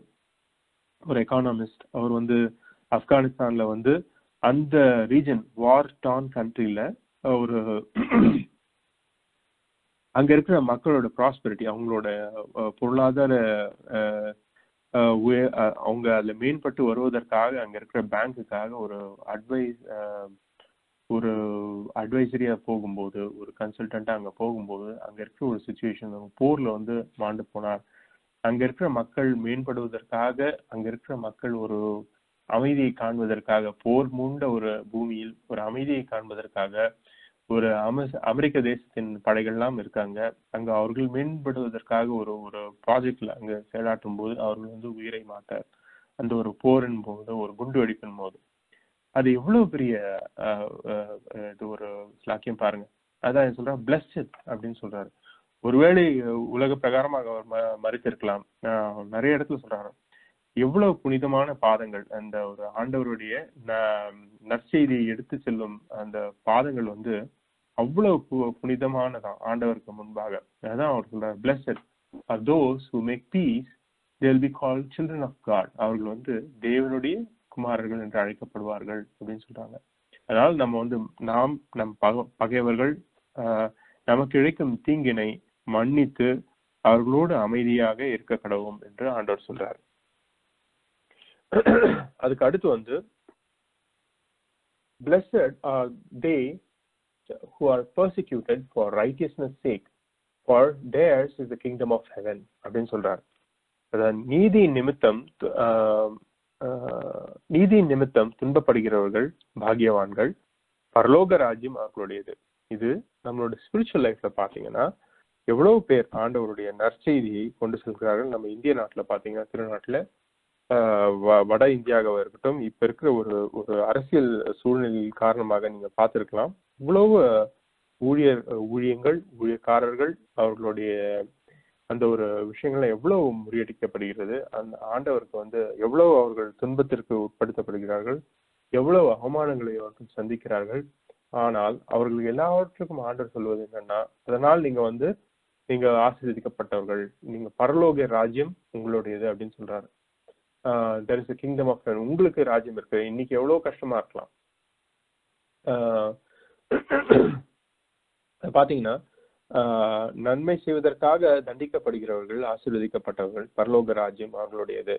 ஒரு எக்கானமிஸ்ட் அவர் வந்து ஆப்கானிஸ்தான்ல வந்து அந்த ரீஜன் வார் டான் கண்ட்ரியில ஒரு அங்க இருக்கிற மக்களோட ப்ராஸ்பெரிட்டி அவங்களோட பொருளாதார அவங்க அதுல மேம்பட்டு வருவதற்காக அங்க இருக்கிற பேங்க்குக்காக ஒரு அட்வைஸ் ஒரு அட்வைசரியா போகும்போது ஒரு கன்சல்டண்டா அங்க போகும்போது அங்க இருக்கிற ஒரு சுச்சுவேஷன் போர்ல வந்து மாண்டு போனார். அங்க இருக்கிற மக்கள் மேம்படுவதற்காக அங்க இருக்கிற மக்கள் ஒரு அமைதியை காண்பதற்காக போர் மூண்ட ஒரு பூமியில் ஒரு அமைதியை காண்பதற்காக ஒரு அமெ- அமெரிக்க தேசத்தின் படைகள்லாம் இருக்காங்க. அங்க அவர்கள் மேம்படுவதற்காக ஒரு ஒரு ப்ராஜெக்ட்ல அங்க செயலாற்றும் போது அவர்கள் வந்து உயிரை மாட்டார் அந்த ஒரு போரின் போது ஒரு குண்டு வெடிப்பின் போது. அது எவ்வளவு பெரிய இது ஒரு சாக்கியம் பாருங்க. அதான் சொல்றேன் பிளஸ்ட் அப்படின்னு சொல்றாரு. ஒருவேளை உலக பிரகாரமாக அவர் ம- மறித்திருக்கலாம். நிறைய இடத்துல சொல்றாரு. எவ்வளவு புனிதமான பாதங்கள் அந்த ஒரு ஆண்டவருடைய ந- நற்செய்தியை எடுத்து செல்லும் அந்த பாதங்கள் வந்து அவ்வளவு பு- புனிதமானதான் ஆண்டவருக்கு முன்பாக. அதான் அவர் சொல்றாரு blessed are those who make peace they'll be call children of God அவர்கள் வந்து தேவனுடைய குமாரர்கள் என்று அழைக்கப்படுவார்கள் அப்படின்னு சொல்றாங்க. அதனால் நம்ம வந்து நாம் நம் பக- பகைவர்கள் நமக்கு இழைக்கும் தீங்கினை மன்னித்து அவர்களோடு அமைதியாக இருக்க கடவும் என்று ஆண்டவர் சொல்றார். அதுக்கு அடுத்து வந்து blessed are they who are persecuted for righteousness sake for theirs is the kingdom of heaven அப்படின்னு சொல்றார். அதாவது நீதி நிமித்தம் ஆஹ், நீதி நிமித்தம் துன்பப்படுகிறவர்கள் பாகியவான்கள் பரலோக ராஜ்யம் அவர்களுடையது. இது நம்மளோட ஸ்பிரிச்சுவல் லைஃப்ல பாத்தீங்கன்னா எவ்வளவு பேர் ஆண்டவருடைய நற்செய்தியை கொண்டு செல்கிறார்கள். நம்ம இந்திய நாட்டுல பாத்தீங்கன்னா திருநாட்டுல வ- வட இந்தியாவாக இருக்கட்டும் இப்ப இருக்கிற ஒரு ஒரு அரசியல் சூழ்நிலை காரணமாக நீங்க பார்த்திருக்கலாம். இவ்வளவு ஊழியர் ஊழியங்கள் ஊழியக்காரர்கள் அவர்களுடைய அந்த ஒரு விஷயங்கள்லாம் எவ்வளவு முறியடிக்கப்படுகிறது அந்த ஆண்டவருக்கு வந்து எவ்வளவு அவர்கள் துன்பத்திற்கு உட்படுத்தப்படுகிறார்கள் எவ்வளவு அவமானங்களை அவர்கள் சந்திக்கிறார்கள். ஆனால் அவர்கள் எல்லாவற்றுக்கும் ஆண்டவர் சொல்வது என்னன்னா அதனால் நீங்க வந்து நீங்க ஆசீர்வதிக்கப்பட்டவர்கள் நீங்க பரலோக ராஜ்யம் உங்களுடையது அப்படின்னு சொல்றாரு. தெர் இஸ் கிங்டம் ஆஃப் உங்களுக்கு ராஜ்யம் இருக்கு. இன்னைக்கு எவ்வளவு கஷ்டமா இருக்கலாம். பாத்தீங்கன்னா நன்மை செய்வதற்காக தண்டிக்கப்படுகிறவர்கள் ஆசீர்வதிக்கப்பட்டவர்கள் பரலோக ராஜ்யம் அவர்களுடையது.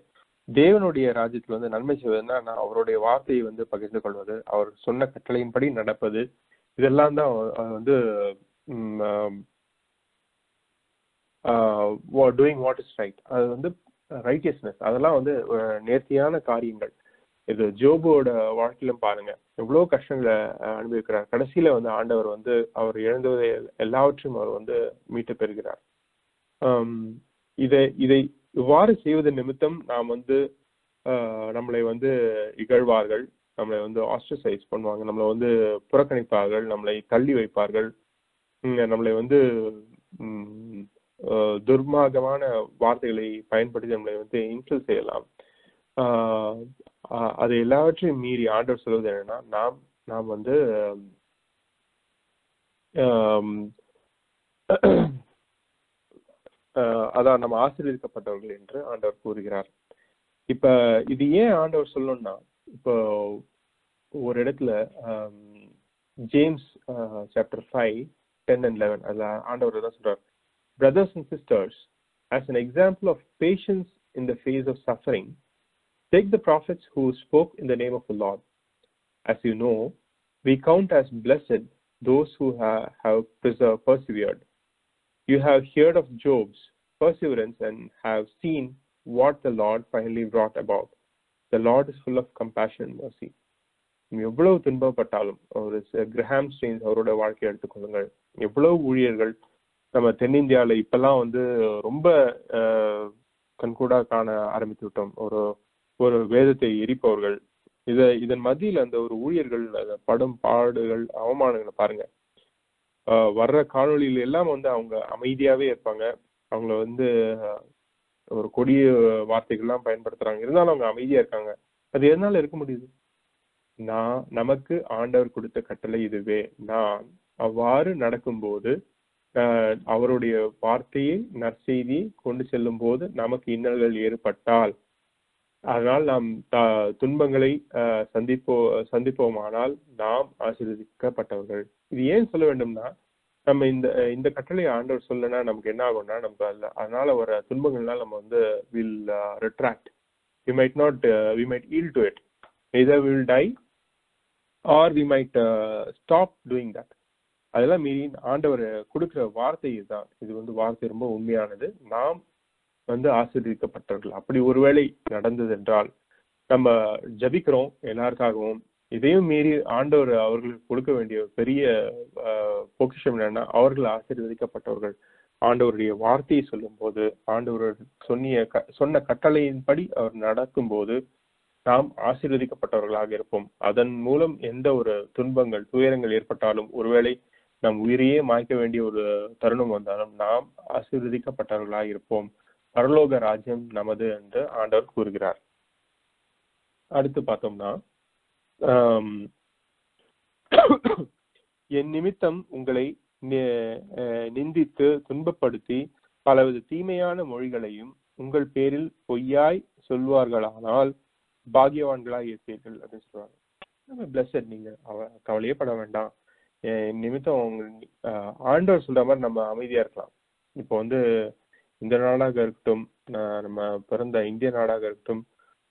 தேவனுடைய ராஜ்யத்தில் வந்து நன்மை செய்வதுன்னா நான் அவருடைய வார்த்தையை வந்து பகிர்ந்து கொள்வது அவர் சொன்ன கட்டளையின்படி நடப்பது இதெல்லாம் தான் வந்து டூயிங் வாட் இஸ் ரைட் அது வந்து ரைட்டியஸ்னஸ் அதெல்லாம் வந்து நேர்த்தியான காரியங்கள். இது ஜோபோட வாழ்க்கையிலும் பாருங்க. எவ்வளவு கஷ்டங்களை அனுபவிக்கிறார். கடைசியில வந்து ஆண்டவர் வந்து அவர் இழந்ததை எல்லாவற்றையும் அவர் வந்து மீட்டு பெறுகிறார். இதை இதை இவ்வாறு செய்வதன் நிமித்தம் நாம் வந்து நம்மளை வந்து இகழ்வார்கள். நம்மளை வந்து ஆஸ்ட்ரசைஸ் பண்ணுவாங்க. நம்மளை வந்து புறக்கணிப்பார்கள். நம்மளை தள்ளி வைப்பார்கள். நம்மளை வந்து துர்மார்க்கமான வார்த்தைகளை பயன்படுத்தி நம்மளை வந்து இன்சல் செய்யலாம். அது எல்லாவற்றையும் மீறி ஆண்டவர் சொல்வது என்னன்னா நாம் நாம் வந்து அதான் நம்ம ஆசீர்வதிக்கப்பட்டவர்கள் என்று ஆண்டவர் கூறுகிறார். இப்ப இது ஏன் ஆண்டவர் சொல்லணும்னா இப்போ ஒரு இடத்துல James chapter five ten and eleven அதுல ஆண்டவர் தான் சொல்றார். Brothers and sisters as an example of patience in the face of suffering take the prophets who spoke in the name of the lord as you know we count as blessed those who ha- have preserved, persevered you have heard of Job's perseverance and have seen what the Lord finally brought about. The Lord is full of compassion and mercy. எவ்வளவு துன்பப்பட்டாலும் ஒரு Graham stains அவரோட வாழ்க்கையை எடுத்துக்கொள்ளுங்கள் எவ்வளவு ஊழியர்கள் நம்ம தென்னிந்தியாவில் இப்பெல்லாம் வந்து ரொம்ப ஆஹ், கண்கூடா காண ஆரம்பித்து விட்டோம் ஒரு ஒரு வேதத்தை எரிப்பவர்கள். இத இதன் மத்தியில அந்த ஒரு ஊழியர்கள் அந்த படும் பாடுகள் அவமானங்களை பாருங்க. வர்ற காணொளியில எல்லாம் வந்து அவங்க அமைதியாவே இருப்பாங்க. அவங்கள வந்து ஒரு கொடிய வார்த்தைகள்லாம் பயன்படுத்துறாங்க. இருந்தாலும் அவங்க அமைதியா இருக்காங்க. அது எதனால இருக்க முடியுது? நான் நமக்கு ஆண்டவர் கொடுத்த கட்டளை இதுவே. நான் அவ்வாறு நடக்கும்போது அவருடைய வார்த்தையை நற்செய்தியை கொண்டு செல்லும் போது நமக்கு இன்னல்கள் ஏற்பட்டால் அதனால் நாம் த- துன்பங்களை சந்திப்போ சந்திப்போமானால் நாம் ஆசீர்வதிக்கப்பட்டவர்கள். இது ஏன் சொல்ல வேண்டும்னா நம்ம இந்த இந்த கட்டளை ஆண்டவர் சொல்லனா நமக்கு என்ன ஆகும்னா நமக்கு அதில் அதனால வர துன்பங்கள்னால் நம்ம வந்து will retract we might not we might yield to it either will die or we might stop doing that அதெல்லாம் மீறி ஆண்டவர் கொடுக்குற வார்த்தை இதுதான். இது வந்து வார்த்தை ரொம்ப உண்மையானது. நாம் வந்து ஆசீர்வதிக்கப்பட்டவர்கள். அப்படி ஒருவேளை நடந்தது என்றால் நம்ம ஜபிக்கிறோம் எல்லாருக்காகவும். இதையும் மீறி ஆண்டவர் அவர்களுக்கு கொடுக்க வேண்டிய பெரிய பொக்கிஷம் என்னன்னா அவர்கள் ஆசீர்வதிக்கப்பட்டவர்கள். ஆண்டவருடைய வார்த்தையை சொல்லும்போது ஆண்டவர் சொன்னிய க- சொன்ன கட்டளையின்படி அவர் நடக்கும் போது நாம் ஆசீர்வதிக்கப்பட்டவர்களாக இருப்போம். அதன் மூலம் எந்த ஒரு துன்பங்கள் துயரங்கள் ஏற்பட்டாலும் ஒருவேளை நம் உயிரையே மாய்க்க வேண்டிய ஒரு தருணம் வந்தாலும் நாம் ஆசீர்வதிக்கப்பட்டவர்களாக இருப்போம். பரலோக ராஜ்யம் நமது என்று ஆண்டவர் கூறுகிறார். அடுத்து பார்த்தோம்னா என் நிமித்தம் உங்களை நிந்தித்து துன்பப்படுத்தி பலவித தீமையான மொழிகளையும் உங்கள் பேரில் பொய்யாய் சொல்வார்களானால் பாகியவான்களாய் இருப்பீர்கள் அப்படின்னு சொல்றாங்க பிளஸட் நீங்க அவ- கவலையே பட வேண்டாம். என் நிமித்தம் உங்க ஆண்டவர் சொல்ற மாதிரி நம்ம அமைதியா இருக்கலாம். இப்போ வந்து இந்த நாடாக இருக்கட்டும் நம்ம பிறந்த இந்திய நாடாக இருக்கட்டும்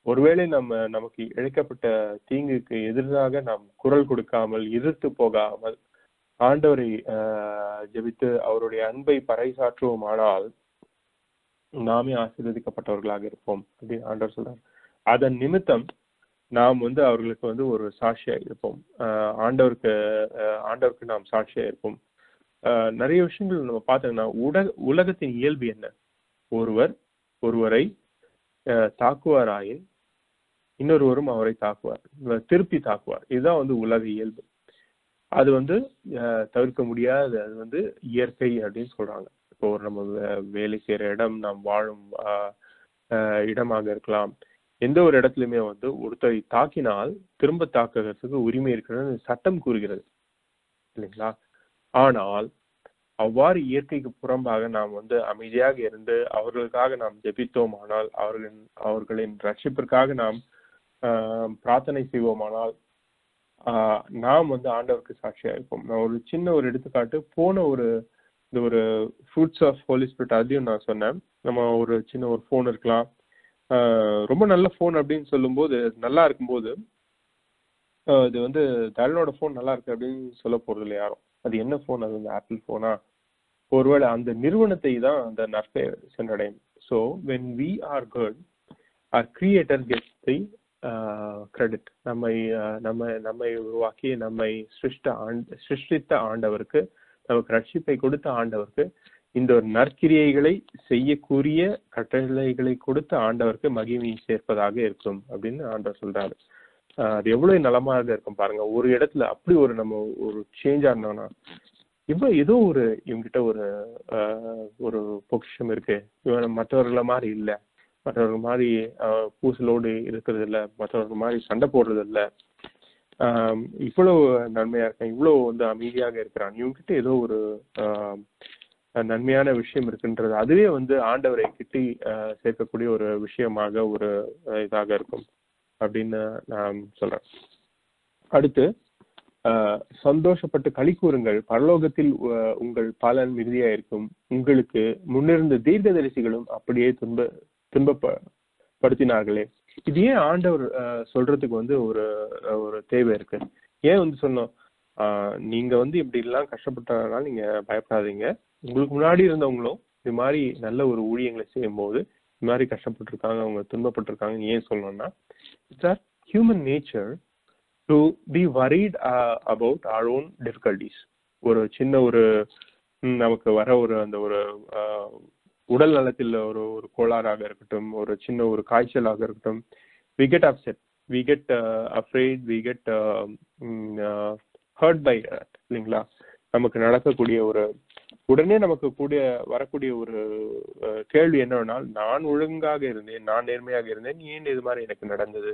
ஒருவேளை நம்ம நமக்கு இழைக்கப்பட்ட தீங்குக்கு எதிராக நாம் குரல் கொடுக்காமல் எதிர்த்து போகாமல் ஆண்டவரை ஜெபித்து அவருடைய அன்பை பறைசாற்றுவோமானால் நாமே ஆசீர்வதிக்கப்பட்டவர்களாக இருப்போம். அப்படின்னு ஆண்டவர் சொல்றார். அதன் நிமித்தம் நாம் வந்து அவர்களுக்கு வந்து ஒரு சாட்சியா இருப்போம். ஆண்டவருக்கு ஆண்டவருக்கு நாம் சாட்சியா இருப்போம். நிறைய விஷயங்கள் நம்ம பார்த்தோம்னா உலக உலகத்தின் இயல்பு என்ன? ஒருவர் ஒருவரை தாக்குவாராயின் இன்னொருவரும் அவரை தாக்குவார். திருப்பி தாக்குவார். இதுதான் வந்து உலக இயல்பு. அது வந்து தவிர்க்க முடியாத. அது வந்து இயற்கை அப்படின்னு சொல்றாங்க. இப்போ ஒரு நம்ம வே- வேலை செய்யற இடம் நாம் வாழும் இடமாக இருக்கலாம். எந்த ஒரு இடத்துலயுமே வந்து ஒருத்தரை தாக்கினால் திரும்ப தாக்குறதுக்கு உரிமை இருக்கிறது சட்டம் கூறுகிறது. இல்லைங்களா? ஆனால் அவ்வாறு இயற்கைக்கு புறம்பாக நாம் வந்து அமைதியாக இருந்து அவர்களுக்காக நாம் ஜெபித்தோமானால் அவர்களின் அவர்களின் ரட்சிப்பிற்காக நாம் பிரார்த்தனை செய்வோமானால் நாம் வந்து ஆண்டவருக்கு சாட்சியாக இருப்போம் நான் ஒரு சின்ன ஒரு எடுத்துக்காட்டு போன ஒரு இந்த ஒரு ஃப்ரூட்ஸ் ஆஃப் ஹோலி ஸ்பிரிட் அதையும் நான் சொன்னேன். நம்ம ஒரு சின்ன ஒரு ஃபோன் இருக்கலாம். ரொம்ப நல்ல ஃபோன் அப்படின்னு சொல்லும்போது நல்லா இருக்கும்போது இது வந்து தரனோட ஃபோன் நல்லா இருக்கு அப்படின்னு சொல்ல போறது இல்லை யாரும். அது என்ன ஃபோன் அது அந்த ஆப்பிள் ஃபோனா ஒருவேளை அந்த நிறுவனத்தை தான் அந்த நற்பெயர் சென்றடையும். So when we are good our creator get the credit நம்மை uh, நம்ம நம்மை உருவாக்கி நம்மை சிருஷ்ட ஆண்ட சிருஷ்டித்த ஆண்டவருக்கு நமக்கு ரட்சிப்பை கொடுத்த ஆண்டவருக்கு இந்த ஒரு நற்கிரியைகளை செய்யக்கூடிய கட்டளைகளை கொடுத்த ஆண்டவருக்கு மகிமையை சேர்ப்பதாக இருக்கும் அப்படின்னு ஆண்டவர் சொல்றாரு. அது எவ்வளவு நலமாக இருக்கும் பாருங்க. ஒரு இடத்துல அப்படி ஒரு நம்ம ஒரு சேஞ்ச் ஆனோம்னா இவ்வளவு ஏதோ ஒரு இவங்கிட்ட ஒரு ஒரு பொக்கிஷம் இருக்கு. இவன் மற்றவர்களை மாதிரி இல்ல. மற்றவர்கள் மாதிரி பூசலோடு இருக்கிறது இல்ல. மற்றவர்கள் மாதிரி சண்டை போடுறது இல்ல. ஆஹ், இவ்வளவு நன்மையா இருக்கான். இவ்வளவு வந்து அமைதியாக இருக்கிறான். இவங்கிட்ட ஏதோ ஒரு நன்மையான விஷயம் இருக்குன்றது அதுவே வந்து ஆண்டவரை கிட்டி சேர்க்கக்கூடிய ஒரு விஷயமாக ஒரு இதாக இருக்கும். அப்படின்னு நான் சொல்றேன். அடுத்து சந்தோஷப்பட்டு களி கூறுங்கள். பரலோகத்தில் உங்கள் பலன் மிகுதியா இருக்கும் உங்களுக்கு முன்னிருந்த தீர்க்கதரிசிகளும் அப்படியே துன்ப துன்பப்படுத்தினார்களே. இது ஏன் ஆண்டவர் சொல்றதுக்கு வந்து ஒரு ஒரு தேவை இருக்கு? ஏன் வந்து சொன்னோம்? ஆஹ், நீங்க வந்து இப்படி எல்லாம் கஷ்டப்பட்டதுனால நீங்க பயப்படாதீங்க. உங்களுக்கு முன்னாடி இருந்தவங்களும் இது மாதிரி நல்ல ஒரு ஊழியங்களை செய்யும் போது இது மாதிரி கஷ்டப்பட்டிருக்காங்க அவங்க துன்பப்பட்டிருக்காங்க ஏன் சொல்லணும்னா it's our human nature to be worried about our own difficulties. ஒரு சின்ன ஒரு நமக்கு வர ஒரு அந்த ஒரு உடல் நலத்தில் ஒரு ஒரு கோளாறாக இருக்கட்டும் ஒரு சின்ன ஒரு காய்ச்சலாக இருக்கட்டும் we get upset we get afraid we get hurt by இல்லைங்களா? நமக்கு நடக்கக்கூடிய ஒரு உடனே நமக்கு கூடிய வரக்கூடிய ஒரு கேள்வி என்னவென்றால் நான் ஒழுங்காக இருந்தேன் நான் நேர்மையாக இருந்தேன் ஏன் இது மாதிரி எனக்கு நடந்தது?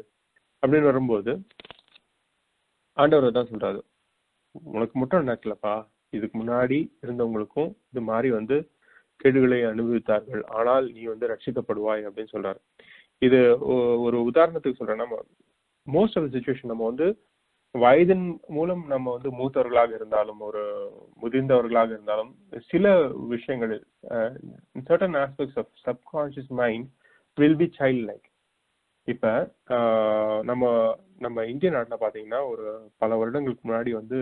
அப்படின்னு வரும்போது ஆண்டவர் தான் சொல்றாரு. உனக்கு மட்டும் நடக்கலப்பா. இதுக்கு முன்னாடி இருந்தவங்களுக்கும் இது மாதிரி வந்து கேடுகளை அனுபவித்தார்கள். ஆனால் நீ வந்து ரட்சிக்கப்படுவாய் அப்படின்னு சொல்றாரு. இது ஒரு உதாரணத்துக்கு சொல்றேன். நம்ம மோஸ்ட் ஆஃப் சுச்சுவேஷன் நம்ம வந்து வயதின் மூலம் நம்ம வந்து மூத்தவர்களாக இருந்தாலும் ஒரு முதிர்ந்தவர்களாக இருந்தாலும் சில விஷயங்கள் certain aspects of subconscious mind will be child like இப்ப நம்ம நம்ம இந்திய நாட்டில் பார்த்தீங்கன்னா ஒரு பல வருடங்களுக்கு முன்னாடி வந்து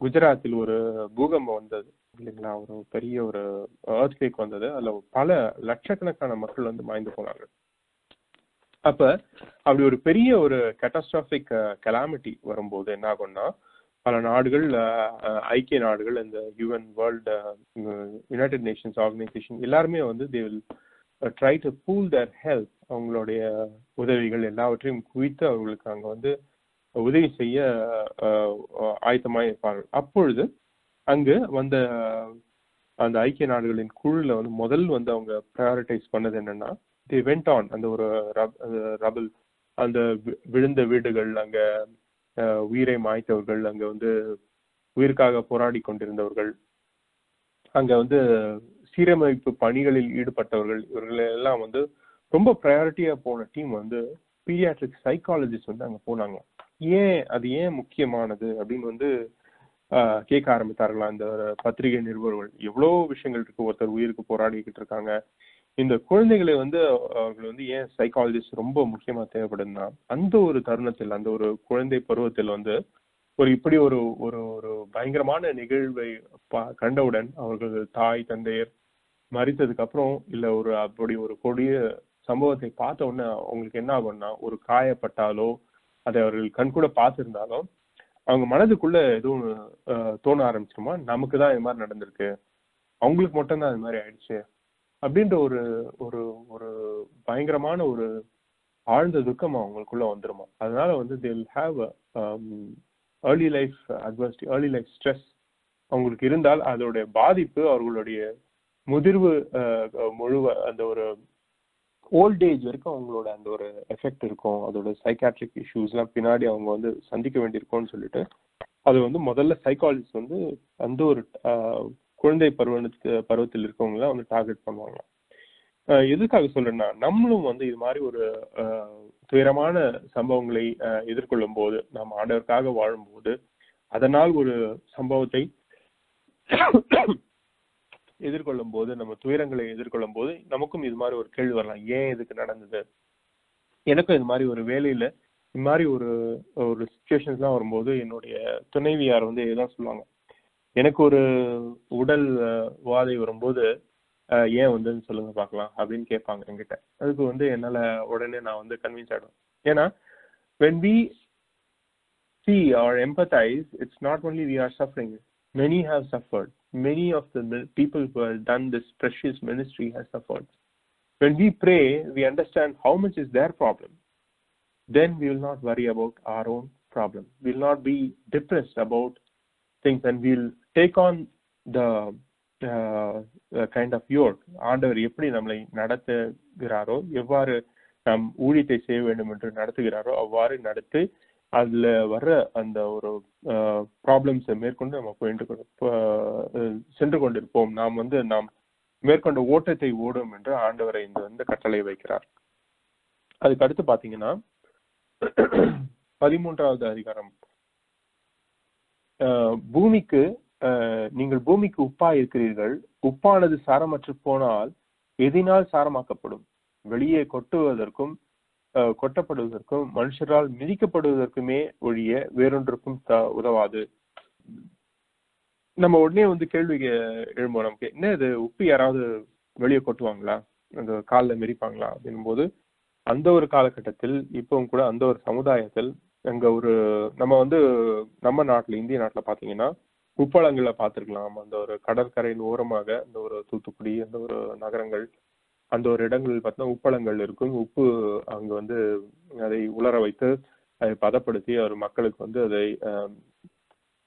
குஜராத்தில் ஒரு பூகம்பம் வந்தது இல்லைங்களா? ஒரு பெரிய ஒரு earthquake வந்தது. அதில் பல லட்சக்கணக்கான மக்கள் வந்து மாய்ந்து போனாங்க. அப்ப அப்படி ஒரு பெரிய ஒரு கேட்டாஸ்ட்ராபிக் கலாமிட்டி வரும்போது என்ன ஆகும்னா பல நாடுகள் ஐக்கிய நாடுகள் இந்த UN world United Nations organisation எல்லாருமே வந்து they will try to pool their help அவங்களுடைய உதவிகள் எல்லாவற்றையும் குவித்து அவர்களுக்கு அங்க வந்து உதவி செய்ய ஆயத்தமாக இருப்பார்கள் அப்பொழுது அங்கு வந்த அந்த ஐக்கிய நாடுகளின் குழுல வந்து முதல் வந்து அவங்க ப்ரையாரிட்டைஸ் பண்ணது என்னன்னா தி வெண்ட் ஆன் அந்த ஒரு ரபல் அந்த வி- விழுந்த வீடுகள் அங்க உயிரை மாய்த்தவர்கள் அங்க வந்து உயிருக்காக போராடி கொண்டிருந்தவர்கள் அங்க வந்து சீரமைப்பு பணிகளில் ஈடுபட்டவர்கள் இவர்கள் எல்லாம் வந்து ரொம்ப ப்ரையாரிட்டியா போன டீம் வந்து பீடியாட்ரிக் சைக்காலஜிஸ்ட் வந்து அங்க போனாங்க. ஏன் அது ஏன் முக்கியமானது அப்படின்னு வந்து ஆஹ், கேட்க ஆரம்பித்தார்களா? அந்த பத்திரிகை நிருபர்கள். எவ்வளவு விஷயங்கள் இருக்கு. ஒருத்தர் உயிருக்கு போராடிக்கிட்டு இருக்காங்க. இந்த குழந்தைகளை வந்து அவர்கள் வந்து ஏன் சைக்காலஜிஸ்ட் ரொம்ப முக்கியமா தேவைப்படுதுன்னா அந்த ஒரு தருணத்தில் அந்த ஒரு குழந்தை பருவத்தில் வந்து ஒரு இப்படி ஒரு ஒரு ஒரு பயங்கரமான நிகழ்வை பா- கண்டவுடன் அவர்கள் தாய் தந்தையர் மறித்ததுக்கு அப்புறம் இல்ல ஒரு அப்படி ஒரு கொடிய சம்பவத்தை பார்த்த உடனே அவங்களுக்கு என்ன ஆகும்னா ஒரு காயப்பட்டாலோ அதை அவர்கள் கண்கூட பார்த்துருந்தாலும் அவங்க மனதுக்குள்ள எதுவும் தோண ஆரம்பிச்சிருமா? நமக்கு தான் இது மாதிரி நடந்திருக்கு. அவங்களுக்கு மட்டும்தான் இது மாதிரி ஆயிடுச்சு. அப்படின்ற ஒரு ஒரு ஒரு பயங்கரமான ஒரு ஆழ்ந்த துக்கம் அவங்களுக்குள்ள வந்துருமா? அதனால வந்து they'll have early life adversity early life stress அவங்களுக்கு இருந்தால் அதோடைய பாதிப்பு அவர்களுடைய முதிர்வு முழுவ அந்த ஒரு ஓல்ட் ஏஜ் வரைக்கும் அவங்களோட அந்த ஒரு எஃபெக்ட் இருக்கும். அதோட சைக்காட்ரிக் இஷ்யூஸ்லாம் பின்னாடி அவங்க வந்து சந்திக்க வேண்டியிருக்கோம்னு சொல்லிட்டு அது வந்து முதல்ல சைக்காலஜிஸ்ட் வந்து அந்த ஒரு குழந்தை பருவத்து பருவத்தில் இருக்கவங்கள வந்து டார்கெட் பண்ணுவாங்க. எதுக்காக சொல்றேன்னா நம்மளும் வந்து இது மாதிரி ஒரு துயரமான சம்பவங்களை எதிர்கொள்ளும் போது நாம் ஆண்டவருக்காக வாழும்போது அதனால் ஒரு சம்பவத்தை எதிர்கொள்ளும் போது நம்ம துயரங்களை எதிர்கொள்ளும் போது நமக்கும் இது மாதிரி ஒரு கேள்வி வரலாம். ஏன் இதுக்கு நடந்தது? எனக்கும் இது மாதிரி ஒரு வேலையில இது மாதிரி ஒரு ஒரு சுச்சுவேஷன்ஸ்லாம் வரும்போது என்னுடைய துணைவியார் வந்து இதுதான் சொல்லுவாங்க. எனக்கு ஒரு உடல் அஹ், உபாதை வரும்போது அஹ், ஏன் வந்துன்னு சொல்லுங்க பார்க்கலாம் அப்படின்னு கேட்பாங்க என்கிட்ட அதுக்கு வந்து என்னால உடனே நான் வந்து கன்வின்ஸ் ஆயிடும் ஏன்னா when we see or empathize, it's not only we are suffering. Many have suffered. Many of the mi- people who have done this precious ministry have suffered. When we pray, we understand how much is their problem. Then we will not worry about our own problem. We will not be depressed about things and we'll take on the kind of your ஆண்டவர் எப்படி நம்மளை நடத்துகிறாரோ எவ்வாறு நாம் ஊழியத்தை செய்ய வேண்டும் என்று நடத்துகிறாரோ அவ்வாறு நடத்தி அதுல வர்ற அந்த ஒரு ப்ராப்ளம்ஸை மேற்கொண்டு நம்ம போயிட்டு சென்று கொண்டிருப்போம். நாம் வந்து நாம் மேற்கொண்ட ஓட்டத்தை ஓடும் என்று ஆண்டவரை இந்த வந்து கட்டளை வைக்கிறார். அதுக்கு அடுத்து பாத்தீங்கன்னா பதிமூன்றாவது அதிகாரம். பூமிக்கு நீங்கள் பூமிக்கு உப்பா இருக்கிறீர்கள். உப்பானது சாரமற்று போனால் எதினால் சாரமாக்கப்படும். வெளியே கொட்டுவதற்கும் கொட்டப்படுவதற்கும் மனுஷரால் மிதிக்கப்படுவதற்குமே ஒழிய வேறொன்றுக்கும் த- உதவாது. நம்ம உடனே வந்து கேள்வி எழும்போம் நமக்கு. என்ன இது? உப்பு யாராவது வெளியே கொட்டுவாங்களா? அந்த காலில் மிதிப்பாங்களா? அப்படின்னும் போது அந்த ஒரு காலகட்டத்தில் இப்பவும் கூட அந்த ஒரு சமுதாயத்தில் அங்க ஒரு நம்ம வந்து நம்ம நாட்டுல இந்திய நாட்டுல பாத்தீங்கன்னா உப்பளங்களை பார்த்துருக்கலாம் அந்த ஒரு கடற்கரையின் ஓரமாக அந்த ஒரு தூத்துக்குடி அந்த ஒரு நகரங்கள் அந்த ஒரு இடங்களில் பார்த்தீங்கன்னா உப்பளங்கள் இருக்கும். உப்பு அங்க வந்து அதை உலர வைத்து அதை பதப்படுத்தி அவர் மக்களுக்கு வந்து அதை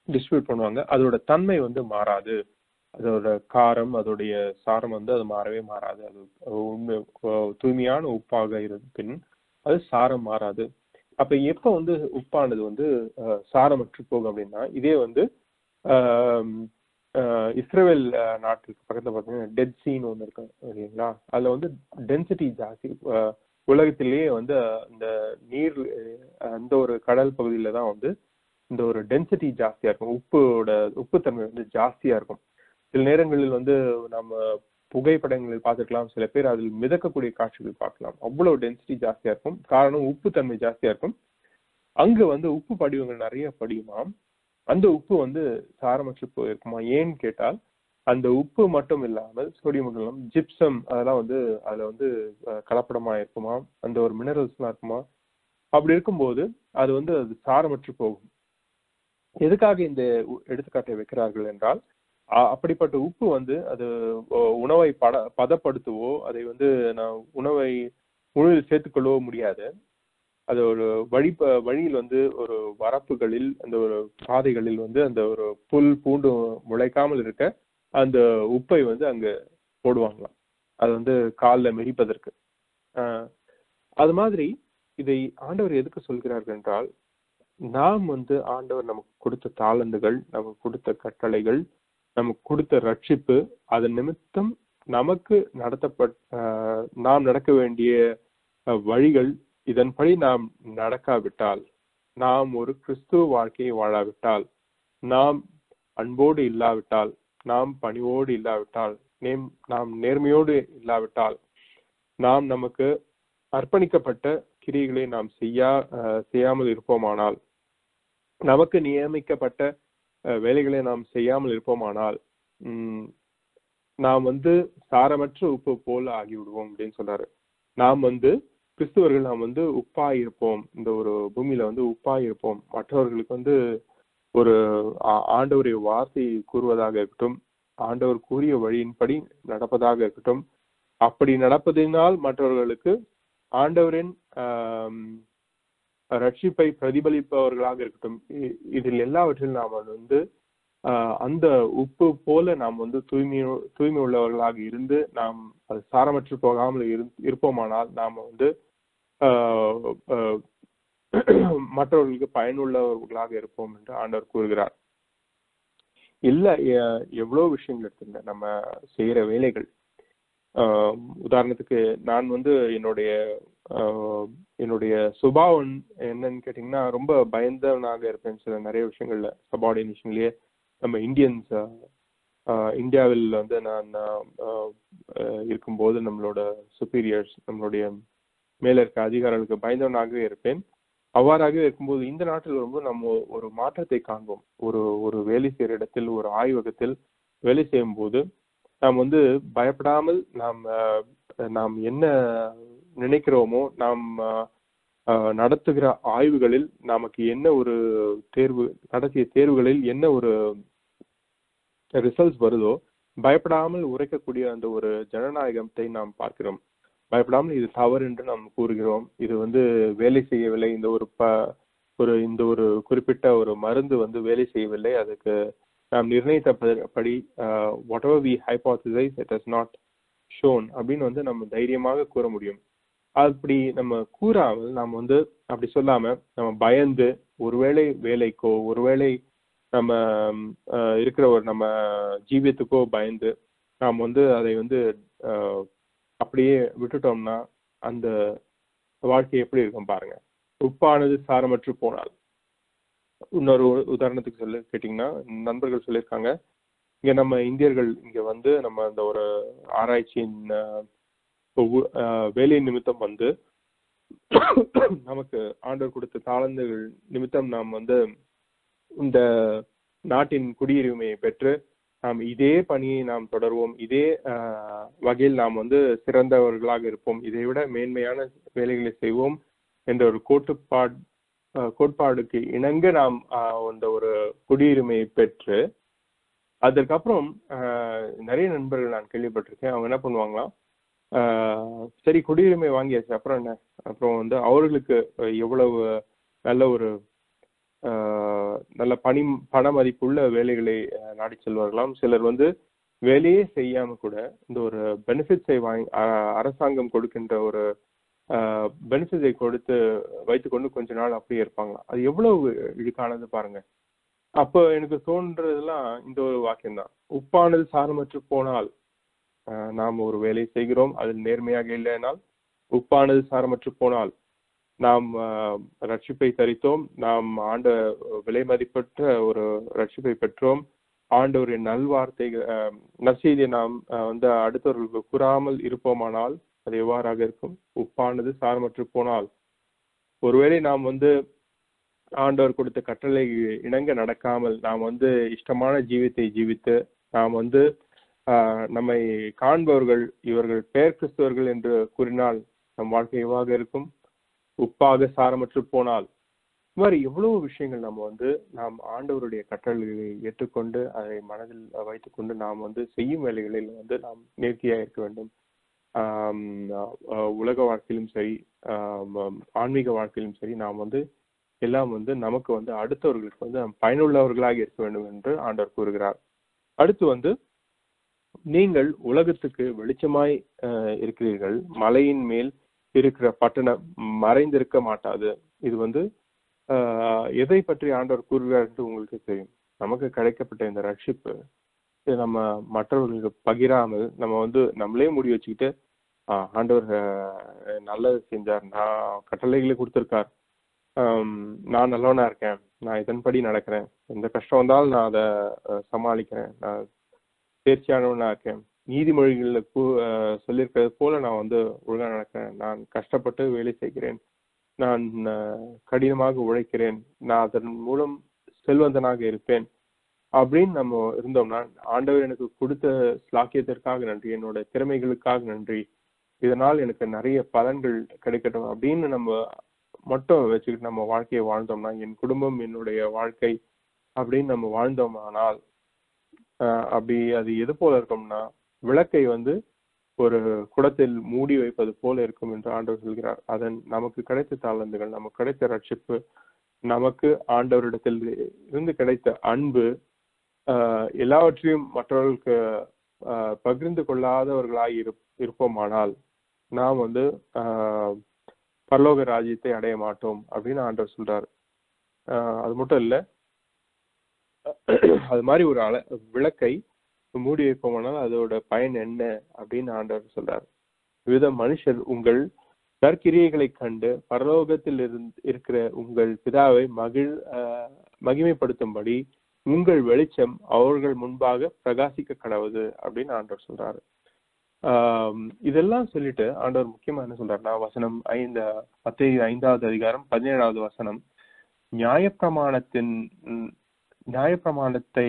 டிஸ்ட்ரிபியூட் பண்ணுவாங்க. அதோட தன்மை வந்து மாறாது. அதோட காரம் அதோடைய சாரம் வந்து அது மாறவே மாறாது. அது உண்மை தூய்மையான உப்பாக இருப்பின் அது சாரம் மாறாது. அப்ப எப்ப வந்து உப்பானது வந்து சாரமற்று போகும் அப்படின்னா இதே வந்து இஸ்ரேல் நாட்டுக்கு பக்கத்துல பார்த்தீங்கன்னா டெட் சீன் ஒன்று இருக்கு இல்லைங்களா அதுல வந்து டென்சிட்டி ஜாஸ்தி உலகத்திலேயே வந்து இந்த நீர் அந்த ஒரு கடல் பகுதியில தான் வந்து இந்த ஒரு டென்சிட்டி ஜாஸ்தியா இருக்கும். உப்போட உப்புத்தன்மை வந்து ஜாஸ்தியா இருக்கும். சில நேரங்களில் வந்து நம்ம புகைப்படங்களில் பார்த்துக்கலாம் சில பேர் அதில் மிதக்கக்கூடிய காட்சிகள் பார்க்கலாம். அவ்வளோ டென்சிட்டி ஜாஸ்தியாக இருக்கும். காரணம் உப்பு தன்மை ஜாஸ்தியாக இருக்கும். அங்கே வந்து உப்பு படிவங்கள் நிறைய படியுமாம். அந்த உப்பு வந்து சாரமற்று போயிருக்குமா? ஏன்னு கேட்டால் அந்த உப்பு மட்டும் இல்லாமல் சோடியம் இல்லாமல் ஜிப்சம் அதெல்லாம் வந்து அதில் வந்து கலப்படமாக இருக்குமா? அந்த ஒரு மினரல்ஸ்லாம் இருக்குமா? அப்படி இருக்கும்போது அது வந்து அது சாரமற்று போகும். எதுக்காக இந்த உ- எடுத்துக்காட்டை வைக்கிறார்கள் என்றால் அப்படிப்பட்ட உப்பு வந்து அது உணவை பட பதப்படுத்தவோ அதை வந்து நான் உணவை உணவில் சேர்த்துக்கொள்ளவோ முடியாது. அது ஒரு வழி ப- வழியில் வந்து ஒரு வரப்புகளில் அந்த ஒரு பாதைகளில் வந்து அந்த ஒரு புல் பூண்டு முளைக்காமல் இருக்க அந்த உப்பை வந்து அங்க போடுவாங்களாம். அது வந்து காலில் மெரிப்பதற்கு அது மாதிரி இதை ஆண்டவர் எதுக்கு சொல்கிறார்கள் என்றால் நாம் வந்து ஆண்டவர் நமக்கு கொடுத்த தாளந்துகள் நமக்கு கொடுத்த கட்டளைகள் நமக்கு கொடுத்த ரட்சிப்பு அதன் நிமித்தம் நமக்கு நடத்தப்பட் நாம் நடக்க வேண்டிய வழிகள் இதன்படி நாம் நடக்காவிட்டால் நாம் ஒரு கிறிஸ்துவ வாழ்க்கையை வாழாவிட்டால் நாம் அன்போடு இல்லாவிட்டால் நாம் பணிவோடு இல்லாவிட்டால் நேம் நாம் நேர்மையோடு இல்லாவிட்டால் நாம் நமக்கு அர்ப்பணிக்கப்பட்ட கிரியைகளை நாம் செய்யா செய்யாமல் இருப்போமானால் நமக்கு நியமிக்கப்பட்ட வேலைகளை நாம் செய்யாமல் இருப்போமானால் உம், நாம் வந்து சாரமற்ற உப்பு போல் ஆகிவிடுவோம் அப்படின்னு சொல்றாரு நாம் வந்து கிறிஸ்துவர்கள் நாம் வந்து உப்பா இருப்போம் இந்த ஒரு பூமியில வந்து உப்பா இருப்போம் மற்றவர்களுக்கு வந்து ஒரு ஆ- ஆண்டவருடைய வார்த்தை கூறுவதாக இருக்கட்டும் ஆண்டவர் கூறிய வழியின்படி நடப்பதாக இருக்கட்டும் அப்படி நடப்பதினால் மற்றவர்களுக்கு ஆண்டவரின் ரட்சிப்பை பிரதிபலிப்பவர்களாக இருக்கட்டும் இ- இதில் எல்லாவற்றிலும் நாம் வந்து அந்த உப்பு போல நாம் வந்து தூய்மை தூய்மை உள்ளவர்களாக இருந்து நாம் அது சாரமற்று போகாமல் இரு- இருப்போமானால் நாம் வந்து மற்றவர்களுக்கு பயனுள்ளவர்களாக இருப்போம் என்று ஆண்டவர் கூறுகிறார். இல்ல எவ்வளவு விஷயங்கள் இருக்குங்க நம்ம செய்யற வேலைகள். உதாரணத்துக்கு நான் வந்து என்னுடைய என்னுடைய சுபாவம் என்னன்னு கேட்டிங்கன்னா ரொம்ப பயந்தவனாக இருப்பேன் சில நிறைய விஷயங்களில். சபார்டினேஷன்லேயே நம்ம இந்தியன்ஸ் இந்தியாவில் வந்து நான் இருக்கும்போது நம்மளோட சுப்பீரியர்ஸ் நம்மளுடைய மேலே இருக்க அதிகாரிகளுக்கு பயந்தவனாகவே இருப்பேன். அவ்வாறாகவே இருக்கும்போது இந்த நாட்டில் ரொம்ப நம்ம ஒரு மாற்றத்தை காண்போம். ஒரு ஒரு வேலை செய்கிற இடத்தில் ஒரு ஆய்வகத்தில் வேலை செய்யும் போது நாம் வந்து பயப்படாமல் நாம் நாம் என்ன நினைக்கிறோமோ நாம் நடத்துகிற ஆய்வுகளில் நமக்கு என்ன ஒரு தேர்வு நடத்திய தேர்வுகளில் என்ன ஒரு ரிசல்ட்ஸ் வருதோ பயப்படாமல் உரைக்கக்கூடிய அந்த ஒரு ஜனநாயகத்தை நாம் பார்க்கிறோம். பயப்படாமல் இது தவறு என்று நாம் கூறுகிறோம். இது வந்து வேலை செய்யவில்லை. இந்த ஒரு ப ஒரு இந்த ஒரு குறிப்பிட்ட ஒரு மருந்து வந்து வேலை செய்யவில்லை. அதுக்கு நிர்ணயித்தபடி whatever we hypothesise it is not shown அப்படின்னு வந்து நம்ம தைரியமாக கூற முடியும். அப்படி நம்ம கூறாமல் நாம் வந்து அப்படி சொல்லாம நம்ம பயந்து ஒருவேளை வேலைக்கோ ஒருவேளை நம்ம இருக்கிற ஒரு நம்ம ஜீவியத்துக்கோ பயந்து நாம் வந்து அதை வந்து அப்படியே விட்டுட்டோம்னா அந்த வாழ்க்கை எப்படி இருக்கும் பாருங்க. உப்பானது சாரமற்று போனால் இன்னொரு உதாரணத்துக்கு சொல்லி கேட்டிங்கன்னா நண்பர்கள் சொல்லியிருக்காங்க. இங்கே நம்ம இந்தியர்கள் இங்கே வந்து நம்ம அந்த ஒரு ஆராய்ச்சியின் வேலை நிமித்தம் வந்து நமக்கு ஆண்டவர் கொடுத்த தாளந்துகள் நிமித்தம் நாம் வந்து இந்த நாட்டின் குடியுரிமையை பெற்று நாம் இதே பணியை நாம் தொடர்வோம். இதே வகையில் நாம் வந்து சிறந்தவர்களாக இருப்போம். இதை விட மேன்மையான வேலைகளை செய்வோம் என்ற ஒரு கோட்டுப்பாடு கோட்பாடுக்கு இணங்க நாம் அந்த ஒரு குடியுரிமையை பெற்று அதற்கப்புறம் நிறைய நண்பர்கள் நான் கேள்விப்பட்டிருக்கேன். அவங்க என்ன பண்ணுவாங்களாம் சரி குடியுரிமை வாங்கியாச்சு. அப்புறம் என்ன? அப்புறம் வந்து அவர்களுக்கு எவ்வளவு நல்ல ஒரு நல்ல பணி பண மதிப்புள்ள வேலைகளை நாடி செல்வார்களாம். சிலர் வந்து வேலையே செய்யாம கூட இந்த ஒரு பெனிஃபிட்ஸை வாங்கி அரசாங்கம் கொடுக்கின்ற ஒரு பெனிஃபிட்ஸை கொடுத்து வைத்துக்கொண்டு கொஞ்ச நாள் அப்படியே இருப்பாங்க அது எவ்வளவு இழுக்கானது பாருங்க. அப்போ எனக்கு தோன்றதெல்லாம் இந்த ஒரு வாக்கியம் தான் உப்பானது சாரமற்று போனால் நாம் ஒரு வேலை செய்கிறோம் அதில் நேர்மையாக இல்லைனால் உப்பானது சாரமற்று போனால் நாம் ரட்சிப்பை தரித்தோம் நாம் ஆண்ட விலை மதிப்பற்ற ஒரு ரட்சிப்பை பெற்றோம் ஆண்டவரின் நல்வார்த்தை நற்செய்தியை நாம் வந்து அடுத்தவர்களுக்கு கூறாமல் இருப்போமானால் அது எவ்வாறாக இருக்கும்? உப்பானது சாரமற்று போனால் ஒருவேளை நாம் வந்து ஆண்டவர் கொடுத்த கட்டளை இணங்க நடக்காமல் நாம் வந்து இஷ்டமான ஜீவித்தை ஜீவித்து நாம் வந்து நம்மை காண்பவர்கள் இவர்கள் பெயர் கிறிஸ்தவர்கள் என்று கூறினால் நம் வாழ்க்கை எவ்வாக இருக்கும்? உப்பாக சாரமற்று போனால். இது மாதிரி எவ்வளவு விஷயங்கள் நம்ம வந்து நாம் ஆண்டவருடைய கட்டளைகளை ஏற்றுக்கொண்டு அதை மனதில் வைத்துக்கொண்டு நாம் வந்து செய்யும் வேலைகளில் வந்து நாம் நேர்த்தியாக இருக்க வேண்டும். உலக வாழ்க்கையிலும் சரி ஆன்மீக வாழ்க்கையிலும் சரி நாம் வந்து எல்லாம் வந்து நமக்கு வந்து அடுத்தவர்களுக்கு வந்து பயனுள்ளவர்களாக இருக்க வேண்டும் என்று ஆண்டவர் கூறுகிறார். அடுத்து வந்து நீங்கள் உலகத்துக்கு வெளிச்சமாய் இருக்கிறீர்கள். மலையின் மேல் இருக்கிற பட்டணம் மறைந்திருக்க மாட்டாது. இது வந்து எதை பற்றி ஆண்டவர் கூறுகிறார் என்று உங்களுக்கு தெரியும். நமக்கு கிடைக்கப்பட்ட இந்த ரட்சிப்பு நம்ம மற்றவர்களுக்கு பகிராமல் நம்ம வந்து நம்மளே முடி வச்சுக்கிட்டு ஆண்டவர் நல்லது செஞ்சார். நான் கட்டளைகளை கொடுத்துருக்கார். நான் நல்லவனா இருக்கேன். நான் இதன்படி நடக்கிறேன். எந்த கஷ்டம் வந்தாலும் நான் அதை சமாளிக்கிறேன். நான் தேர்ச்சியானவனா இருக்கேன். நீதிமொழிகளில் சொல்லியிருக்கிறது போல நான் வந்து ஒழுங்கா நடக்கிறேன். நான் கஷ்டப்பட்டு வேலை செய்கிறேன். நான் கடினமாக உழைக்கிறேன். நான் அதன் மூலம் செல்வந்தனாக இருப்பேன். அப்படின்னு நம்ம இருந்தோம்னா ஆண்டவர் எனக்கு கொடுத்த ஸ்லாக்கியத்திற்காக நன்றி என்னோட திறமைகளுக்காக நன்றி இதனால் எனக்கு நிறைய பலன்கள் கிடைக்கட்டும் அப்படின்னு நம்ம மட்டும் வச்சுக்கிட்டு நம்ம வாழ்க்கையை வாழ்ந்தோம்னா என் குடும்பம் என்னுடைய வாழ்க்கை அப்படின்னு நம்ம வாழ்ந்தோமானால் அப்படி அது எது போல இருக்கும்னா விளக்கை வந்து ஒரு குடத்தில் மூடி வைப்பது போல இருக்கும் என்று ஆண்டவர் சொல்கிறார். அதன் நமக்கு கிடைத்த தாளந்துகள் நமக்கு கிடைத்த ரட்சிப்பு நமக்கு ஆண்டவரிடத்தில் இருந்து கிடைத்த அன்பு எல்லாவற்றையும் மற்றவர்களுக்கு பகிர்ந்து கொள்ளாதவர்களாய் இருப் இருப்போமானால் நாம் வந்து பரலோக ராஜ்யத்தை அடைய மாட்டோம் அப்படின்னு ஆண்டவர் சொல்றாரு. அது மட்டும் இல்லை அது மாதிரி ஒரு அல விளக்கை மூடி வைப்போமானால் அதோட பயன் என்ன அப்படின்னு ஆண்டவர் சொல்றாரு. வித மனுஷர் உங்கள் நற்கிரியைகளை கண்டு பரலோகத்தில் இருந்து இருக்கிற உங்கள் பிதாவை மகிழ் மகிமைப்படுத்தும்படி உங்கள் வெளிச்சம் அவர்கள் முன்பாக பிரகாசிக்க கடவுது அப்படின்னு ஆண்டவர் சொல்றாரு. இதெல்லாம் சொல்லிட்டு ஆண்டவர் முக்கியமா என்ன சொல்றாருன்னா வசனம் ஐந்து பத்து ஐந்தாவது அதிகாரம் பதினேழாவது வசனம் நியாயப்பிரமாணத்தின் நியாயப்பிரமாணத்தை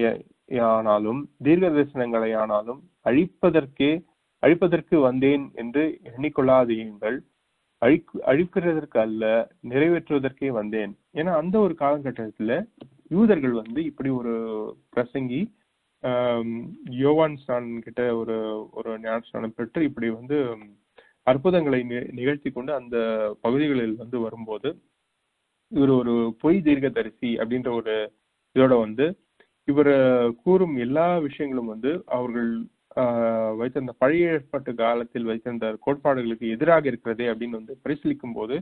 ஆனாலும் தீர்க்க தரிசனங்களை ஆனாலும் அழிப்பதற்கே அழிப்பதற்கு வந்தேன் என்று எண்ணிக்கொள்ளாதீங்கள் அழி அழிக்கிறதற்கு அல்ல நிறைவேற்றுவதற்கே வந்தேன். ஏன்னா அந்த ஒரு காலகட்டத்துல யூதர்கள் வந்து இப்படி ஒரு பிரசங்கி யோவான் ஸ்டான் கிட்ட ஒரு ஒரு ஞானஸ்தானம் பெற்று இப்படி வந்து அற்புதங்களை நி- நிகழ்த்தி கொண்டு அந்த பகுதிகளில் வந்து வரும்போது இவர் ஒரு பொய் தீர்க்கதரிசி அப்படின்ற ஒரு இதோட வந்து இவர் கூறும் எல்லா விஷயங்களும் வந்து அவர்கள் வைத்திருந்த பழைய ஏற்பாட்டு காலத்தில் வைத்திருந்த கோட்பாடுகளுக்கு எதிராக இருக்கிறதே அப்படின்னு வந்து பரிசீலிக்கும் போது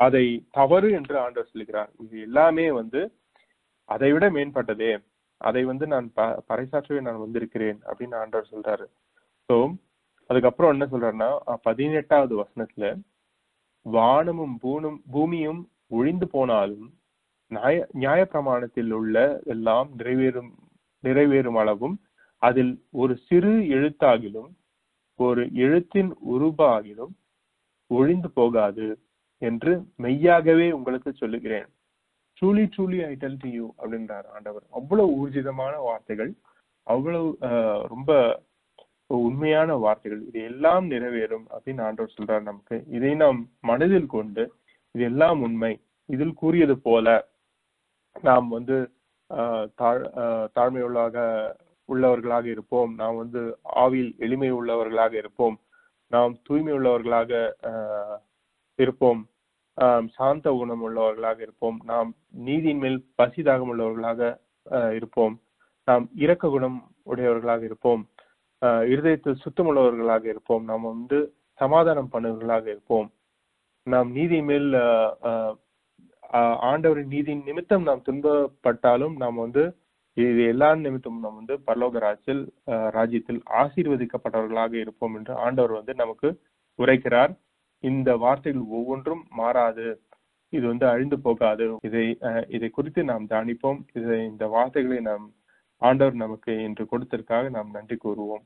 அதை தவறு என்று ஆண்டவர் சொல்கிறார் இது எல்லாமே வந்து அதை விட மேம்பட்டதே. அதை வந்து நான் ப பறைசாற்றவே நான் வந்திருக்கிறேன் அப்படின்னு ஆண்டவர் சொல்றாரு. ஸோ அதுக்கப்புறம் என்ன சொல்றாருன்னா பதினெட்டாவது வசனத்துல வானமும் பூனும் பூமியும் ஒழிந்து போனாலும் நியாய நியாயப்பிரமாணத்தில் உள்ள எல்லாம் நிறைவேறும் நிறைவேறும் அளவும் அதில் ஒரு சிறு எழுத்தாகிலும் ஒரு எழுத்தின் உருபாகிலும் ஒழிந்து போகாது என்று மெய்யாகவே உங்களுக்கு சொல்லுகிறேன். Truly truly I tell to you அப்படின்றார் ஆண்டவர். அவ்வளவு ஊர்ஜிதமான வார்த்தைகள் அவ்வளவு ரொம்ப உண்மையான வார்த்தைகள். இது எல்லாம் நிறைவேறும் அப்படின்னு ஆண்டவர் சொல்றார் நமக்கு. இதை நாம் மனதில் கொண்டு இது எல்லாம் உண்மை. இதில் கூறியது போல நாம் வந்து தாழ்மையுள்ளாக தாழ் உள்ளவர்களாக இருப்போம். நாம் வந்து ஆவியில் எளிமை உள்ளவர்களாக இருப்போம். நாம் தூய்மை உள்ளவர்களாக இருப்போம். சாந்த குணம் உள்ளவர்களாக இருப்போம். நாம் நீதியின் மேல் பசி தாகம் உள்ளவர்களாக இருப்போம். நாம் இரக்க குணம் உடையவர்களாக இருப்போம். இருதயத்தில் சுத்தமுள்ளவர்களாக இருப்போம். நாம் வந்து சமாதானம் பண்ணவர்களாக இருப்போம். நாம் நீதி மேல் ஆண்டவரின் நீதியின் நிமித்தம் நாம் துன்பப்பட்டாலும் நாம் வந்து இது எல்லா நிமித்தமும் நாம் வந்து பரலோக ராஜ்யத்தில் ராஜ்யத்தில் ஆசீர்வதிக்கப்பட்டவர்களாக இருப்போம் என்று ஆண்டவர் வந்து நமக்கு உரைக்கிறார். இந்த வார்த்தைகள் ஒவ்வொன்றும் மாறாது. இது வந்து அழிந்து போகாது. இதை இதை குறித்து நாம் தியானிப்போம். இதை இந்த வார்த்தைகளை நாம் ஆண்டவர் நமக்கு இன்று கொடுத்ததற்காக நாம் நன்றி கூறுவோம்.